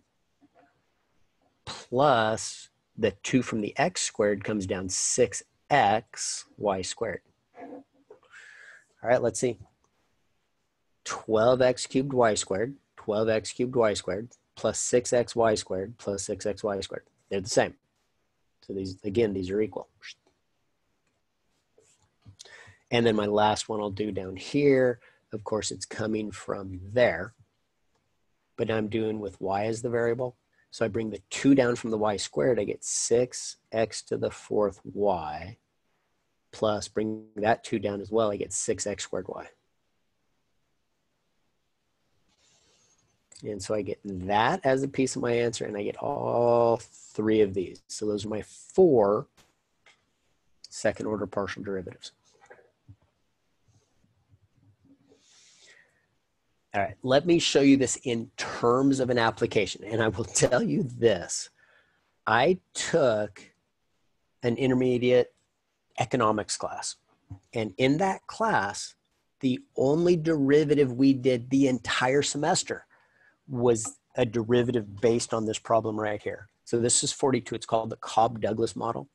Plus the 2 from the x squared comes down 6x y squared. All right, let's see. 12x cubed y squared, 12x cubed y squared, plus 6xy squared, plus 6xy squared. They're the same. So these, again, these are equal. And then my last one I'll do down here. Of course, it's coming from there, but I'm doing with y as the variable. So I bring the 2 down from the y squared, I get 6x to the fourth y, plus bring that 2 down as well, I get 6x squared y. And so I get that as a piece of my answer, and I get all three of these. So those are my four second order partial derivatives. All right, let me show you this in terms of an application. And I will tell you this. I took an intermediate economics class. And in that class, the only derivative we did the entire semester was a derivative based on this problem right here. So this is 42. It's called the Cobb-Douglas model.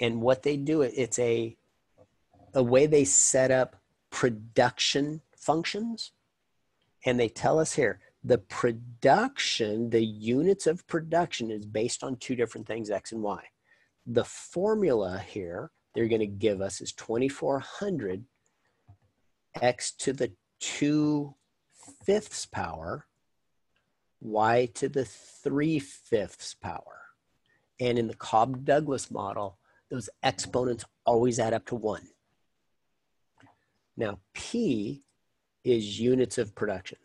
And what they do, it's a, a way they set up production functions. And they tell us here, the production, the units of production is based on two different things, X and Y. The formula here they're going to give us is 2400 X to the 2 fifths power, Y to the 3 fifths power. And in the Cobb-Douglas model, those exponents always add up to 1. Now, P is units of production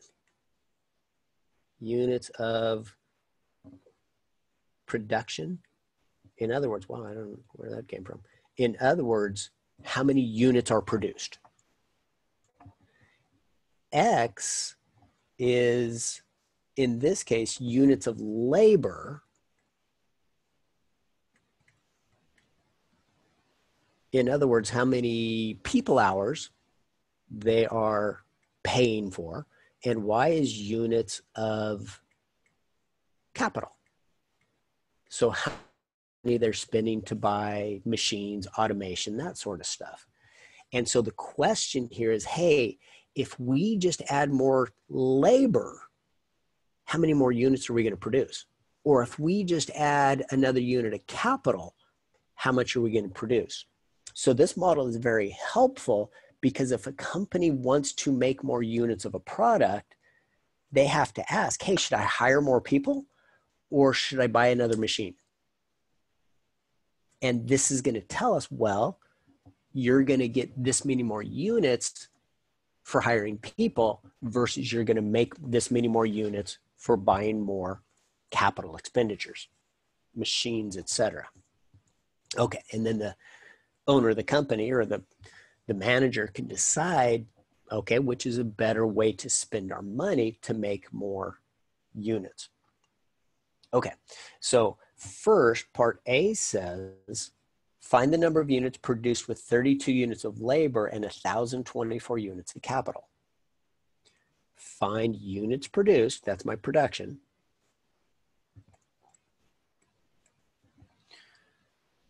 units of production. In other words, well, I don't know where that came from. In other words, how many units are produced? X is, in this case, units of labor. In other words, how many people hours they are paying for and Y is units of capital. So how they're spending to buy machines, automation, that sort of stuff. And so the question here is, hey, if we just add more labor, how many more units are we going to produce? Or if we just add another unit of capital, how much are we going to produce? So this model is very helpful because if a company wants to make more units of a product, they have to ask, hey, should I hire more people or should I buy another machine? And this is going to tell us, well, you're going to get this many more units for hiring people versus you're going to make this many more units for buying more capital expenditures, machines, etc. Okay, and then the owner of the company or the the manager can decide okay which is a better way to spend our money to make more units okay so first part a says find the number of units produced with 32 units of labor and 1024 units of capital. Find units produced that's my production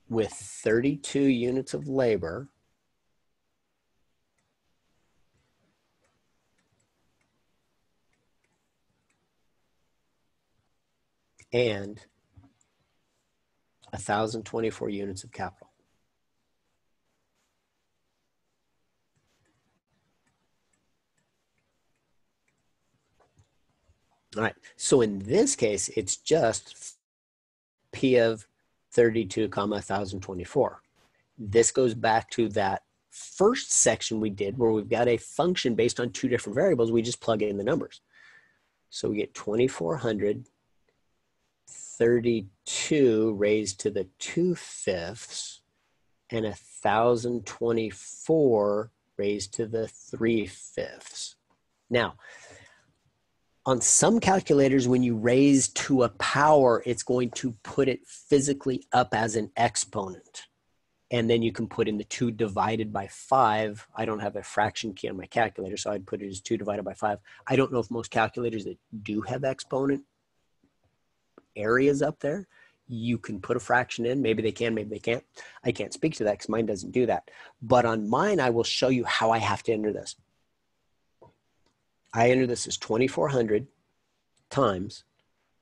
with 32 units of labor and 1,024 units of capital. All right, so in this case, it's just P of 32 comma 1024. This goes back to that first section we did where we've got a function based on two different variables. We just plug in the numbers. So we get 2400 32 raised to the 2 fifths and 1024 raised to the 3 fifths. Now, on some calculators, when you raise to a power, it's going to put it physically up as an exponent. And then you can put in the 2 divided by 5. I don't have a fraction key on my calculator, so I'd put it as 2 divided by 5. I don't know if most calculators that do have exponent areas up there, you can put a fraction in. Maybe they can, maybe they can't. I can't speak to that because mine doesn't do that. But on mine, I will show you how I have to enter this. I enter this as 2400 times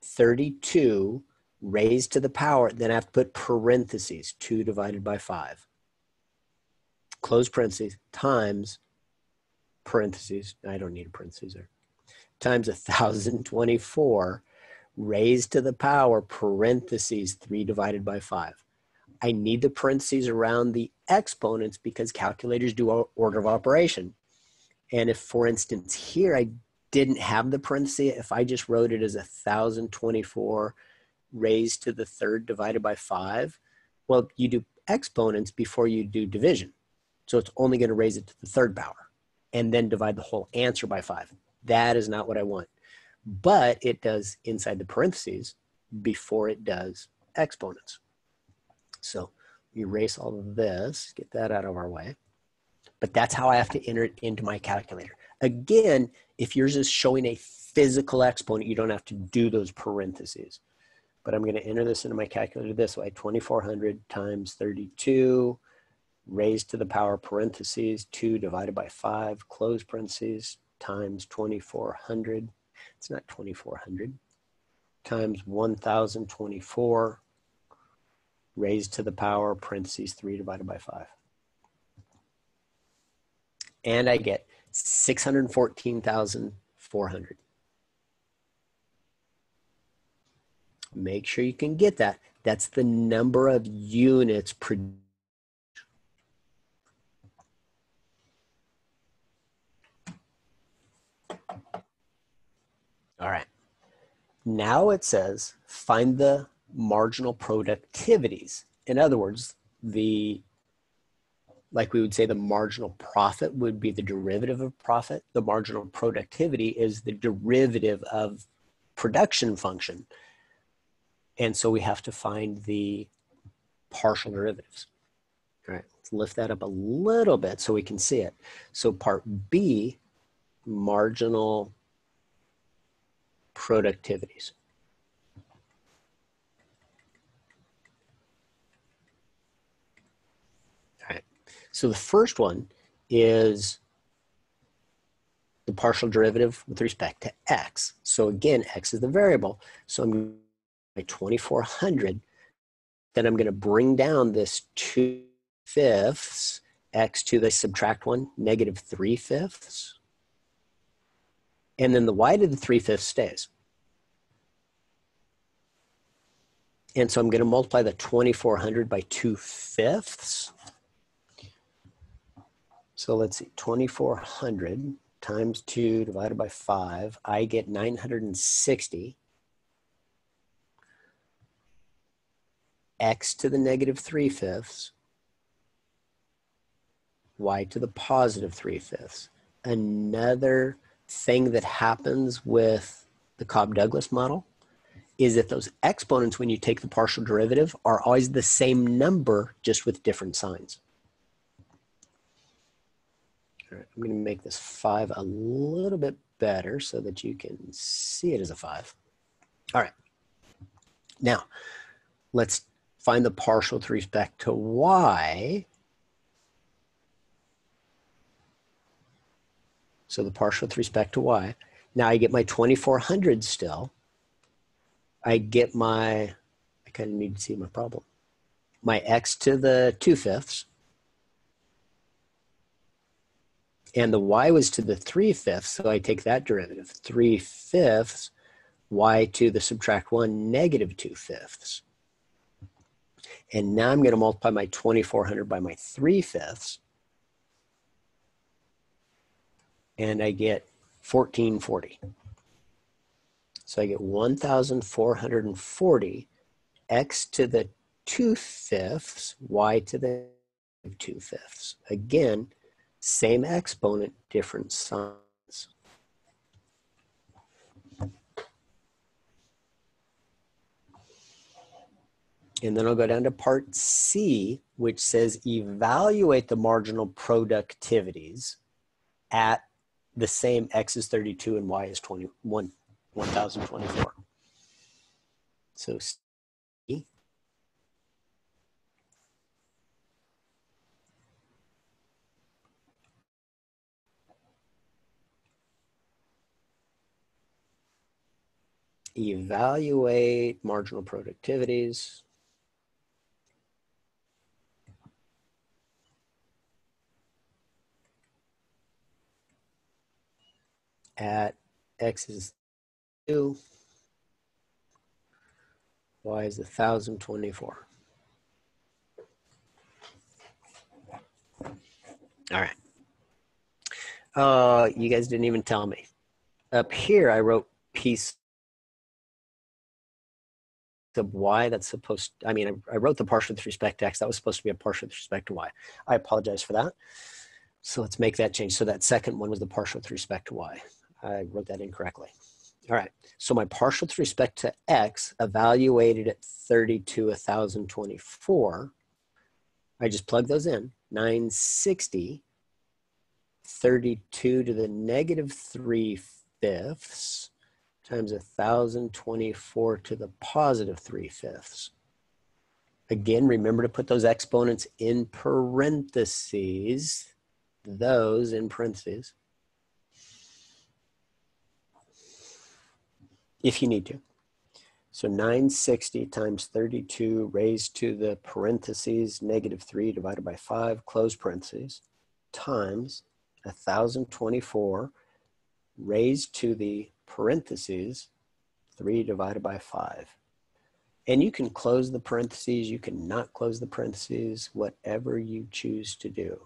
32 raised to the power. Then I have to put parentheses, 2 divided by 5. Close parentheses times parentheses. I don't need a parentheses there. Times 1024 raised to the power parentheses 3 divided by 5. I need the parentheses around the exponents because calculators do order of operation. And if, for instance, here I didn't have the parenthesis, if I just wrote it as 1024 raised to the third divided by 5, well, you do exponents before you do division. So it's only going to raise it to the third power and then divide the whole answer by 5. That is not what I want but it does inside the parentheses before it does exponents. So erase all of this, get that out of our way. But that's how I have to enter it into my calculator. Again, if yours is showing a physical exponent, you don't have to do those parentheses. but I'm going to enter this into my calculator this way, 2400 times 32 raised to the power parentheses 2 divided by 5 close parentheses times 2400. It's not 2400 times 1024 raised to the power parentheses 3 divided by 5. And I get 614,400. Make sure you can get that. That's the number of units produced. All right. Now it says find the marginal productivities. In other words, the like we would say the marginal profit would be the derivative of profit. The marginal productivity is the derivative of production function. And so we have to find the partial derivatives. All right, let's lift that up a little bit so we can see it. So part B, marginal productivities. All right, so the first one is the partial derivative with respect to x. So again, x is the variable. So I'm by 2400, then I'm going to bring down this 2 fifths x to the subtract 1, negative 3 fifths. And then the y to the 3 fifths stays. And so I'm going to multiply the 2400 by 2 fifths. So let's see, 2400 times 2 divided by 5, I get 960. x to the negative 3 fifths, y to the positive 3 fifths. Another thing that happens with the Cobb-Douglas model is that those exponents, when you take the partial derivative, are always the same number, just with different signs. All right, I'm going to make this 5 a little bit better so that you can see it as a 5. All right. Now, let's find the partial with respect to y. So the partial with respect to y. Now I get my 2400 still. I get my, I kind of need to see my problem. My x to the 2 fifths. And the y was to the 3 fifths, so I take that derivative. 3 fifths, y to the subtract 1, negative 2 fifths. And now I'm going to multiply my 2400 by my 3 fifths. And I get 1440. So I get 1440 x to the 2 fifths, y to the 2 fifths. Again, same exponent, different signs. And then I'll go down to part C, which says evaluate the marginal productivities at the same X is 32 and Y is 21, 1024. So. Evaluate marginal productivities. At x is 2, y is 1,024. All right. Uh, you guys didn't even tell me. Up here, I wrote piece of y that's supposed I mean, I, I wrote the partial with respect to x. That was supposed to be a partial with respect to y. I apologize for that. So let's make that change. So that second one was the partial with respect to y. I wrote that incorrectly. All right, so my partial with respect to x evaluated at 32, 1,024. I just plug those in, 960, 32 to the negative 3 fifths times 1,024 to the positive 3 fifths. Again, remember to put those exponents in parentheses, those in parentheses, if you need to. So 960 times 32 raised to the parentheses negative 3 divided by 5 close parentheses times 1024 raised to the parentheses 3 divided by 5. And you can close the parentheses, you can not close the parentheses, whatever you choose to do.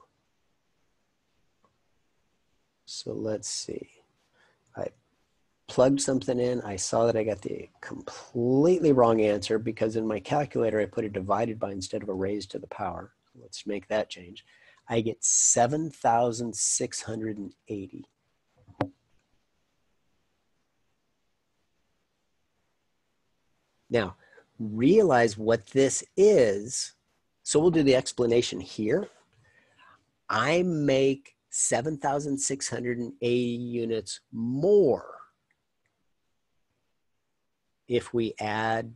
So let's see. Plugged something in. I saw that I got the completely wrong answer because in my calculator I put a divided by instead of a raised to the power. Let's make that change. I get 7,680. Now, realize what this is. So we'll do the explanation here. I make 7,680 units more if we add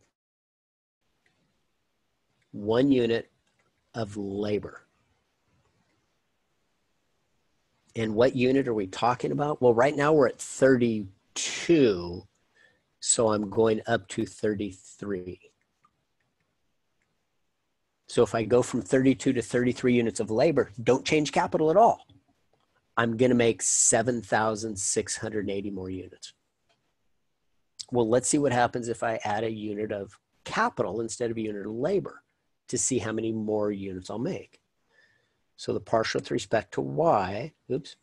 one unit of labor. And what unit are we talking about? Well, right now we're at 32, so I'm going up to 33. So if I go from 32 to 33 units of labor, don't change capital at all. I'm going to make 7,680 more units well, let's see what happens if I add a unit of capital instead of a unit of labor to see how many more units I'll make. So the partial with respect to y, oops,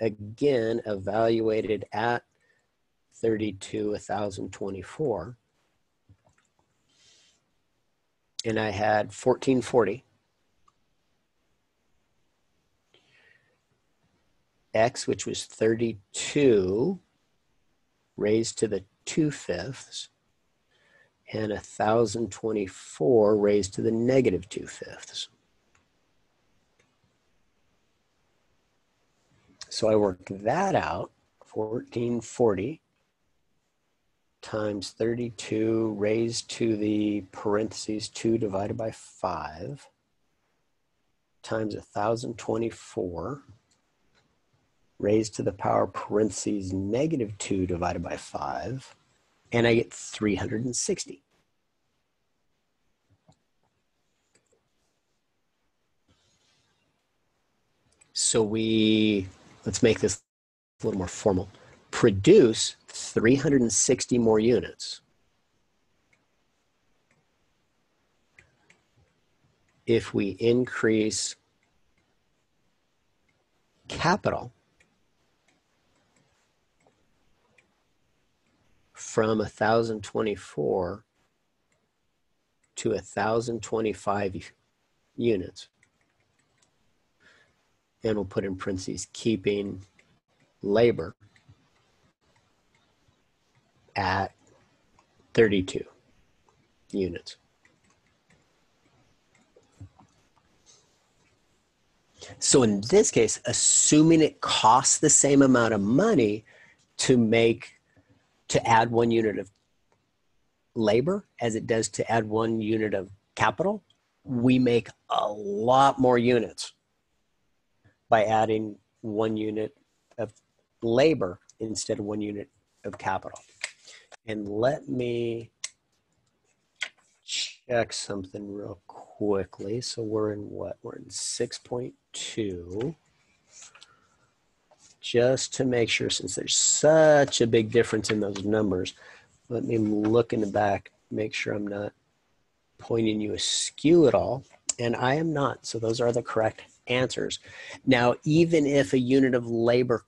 again evaluated at 32, 1024. And I had 1440. X, which was 32, raised to the 2 fifths and 1024 raised to the negative 2 fifths. So I worked that out, 1440 times 32 raised to the parentheses 2 divided by 5 times 1024 raised to the power parentheses negative 2 divided by 5, and I get 360. So we, let's make this a little more formal, produce 360 more units. If we increase capital from 1024 to 1025 units. And we'll put in parentheses, keeping labor at 32 units. So in this case, assuming it costs the same amount of money to make to add one unit of labor as it does to add one unit of capital, we make a lot more units by adding one unit of labor instead of one unit of capital. And let me check something real quickly. So we're in what? We're in 6.2 just to make sure, since there's such a big difference in those numbers, let me look in the back, make sure I'm not pointing you askew at all. And I am not, so those are the correct answers. Now, even if a unit of labor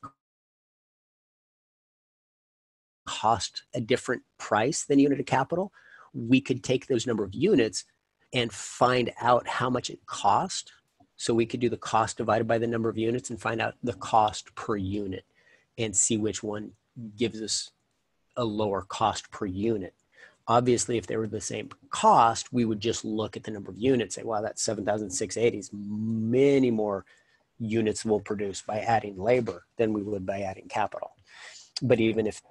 cost a different price than unit of capital, we could take those number of units and find out how much it cost so we could do the cost divided by the number of units and find out the cost per unit and see which one gives us a lower cost per unit. Obviously, if they were the same cost, we would just look at the number of units, say, wow, that's 7,680 is many more units we'll produce by adding labor than we would by adding capital. But even if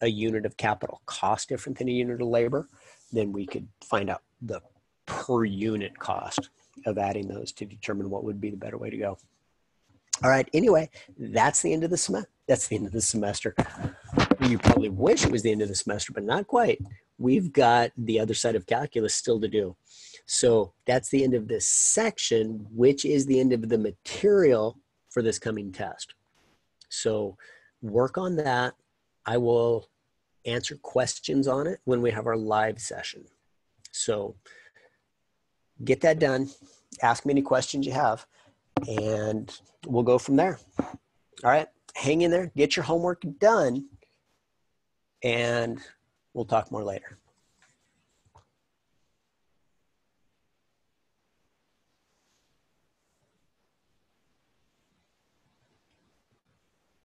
a unit of capital cost different than a unit of labor, then we could find out the per unit cost of adding those to determine what would be the better way to go. All right. Anyway, that's the end of the semester. That's the end of the semester. You probably wish it was the end of the semester, but not quite. We've got the other side of calculus still to do. So that's the end of this section, which is the end of the material for this coming test. So work on that. I will answer questions on it when we have our live session. So get that done. Ask me any questions you have, and we'll go from there. All right, hang in there, get your homework done, and we'll talk more later.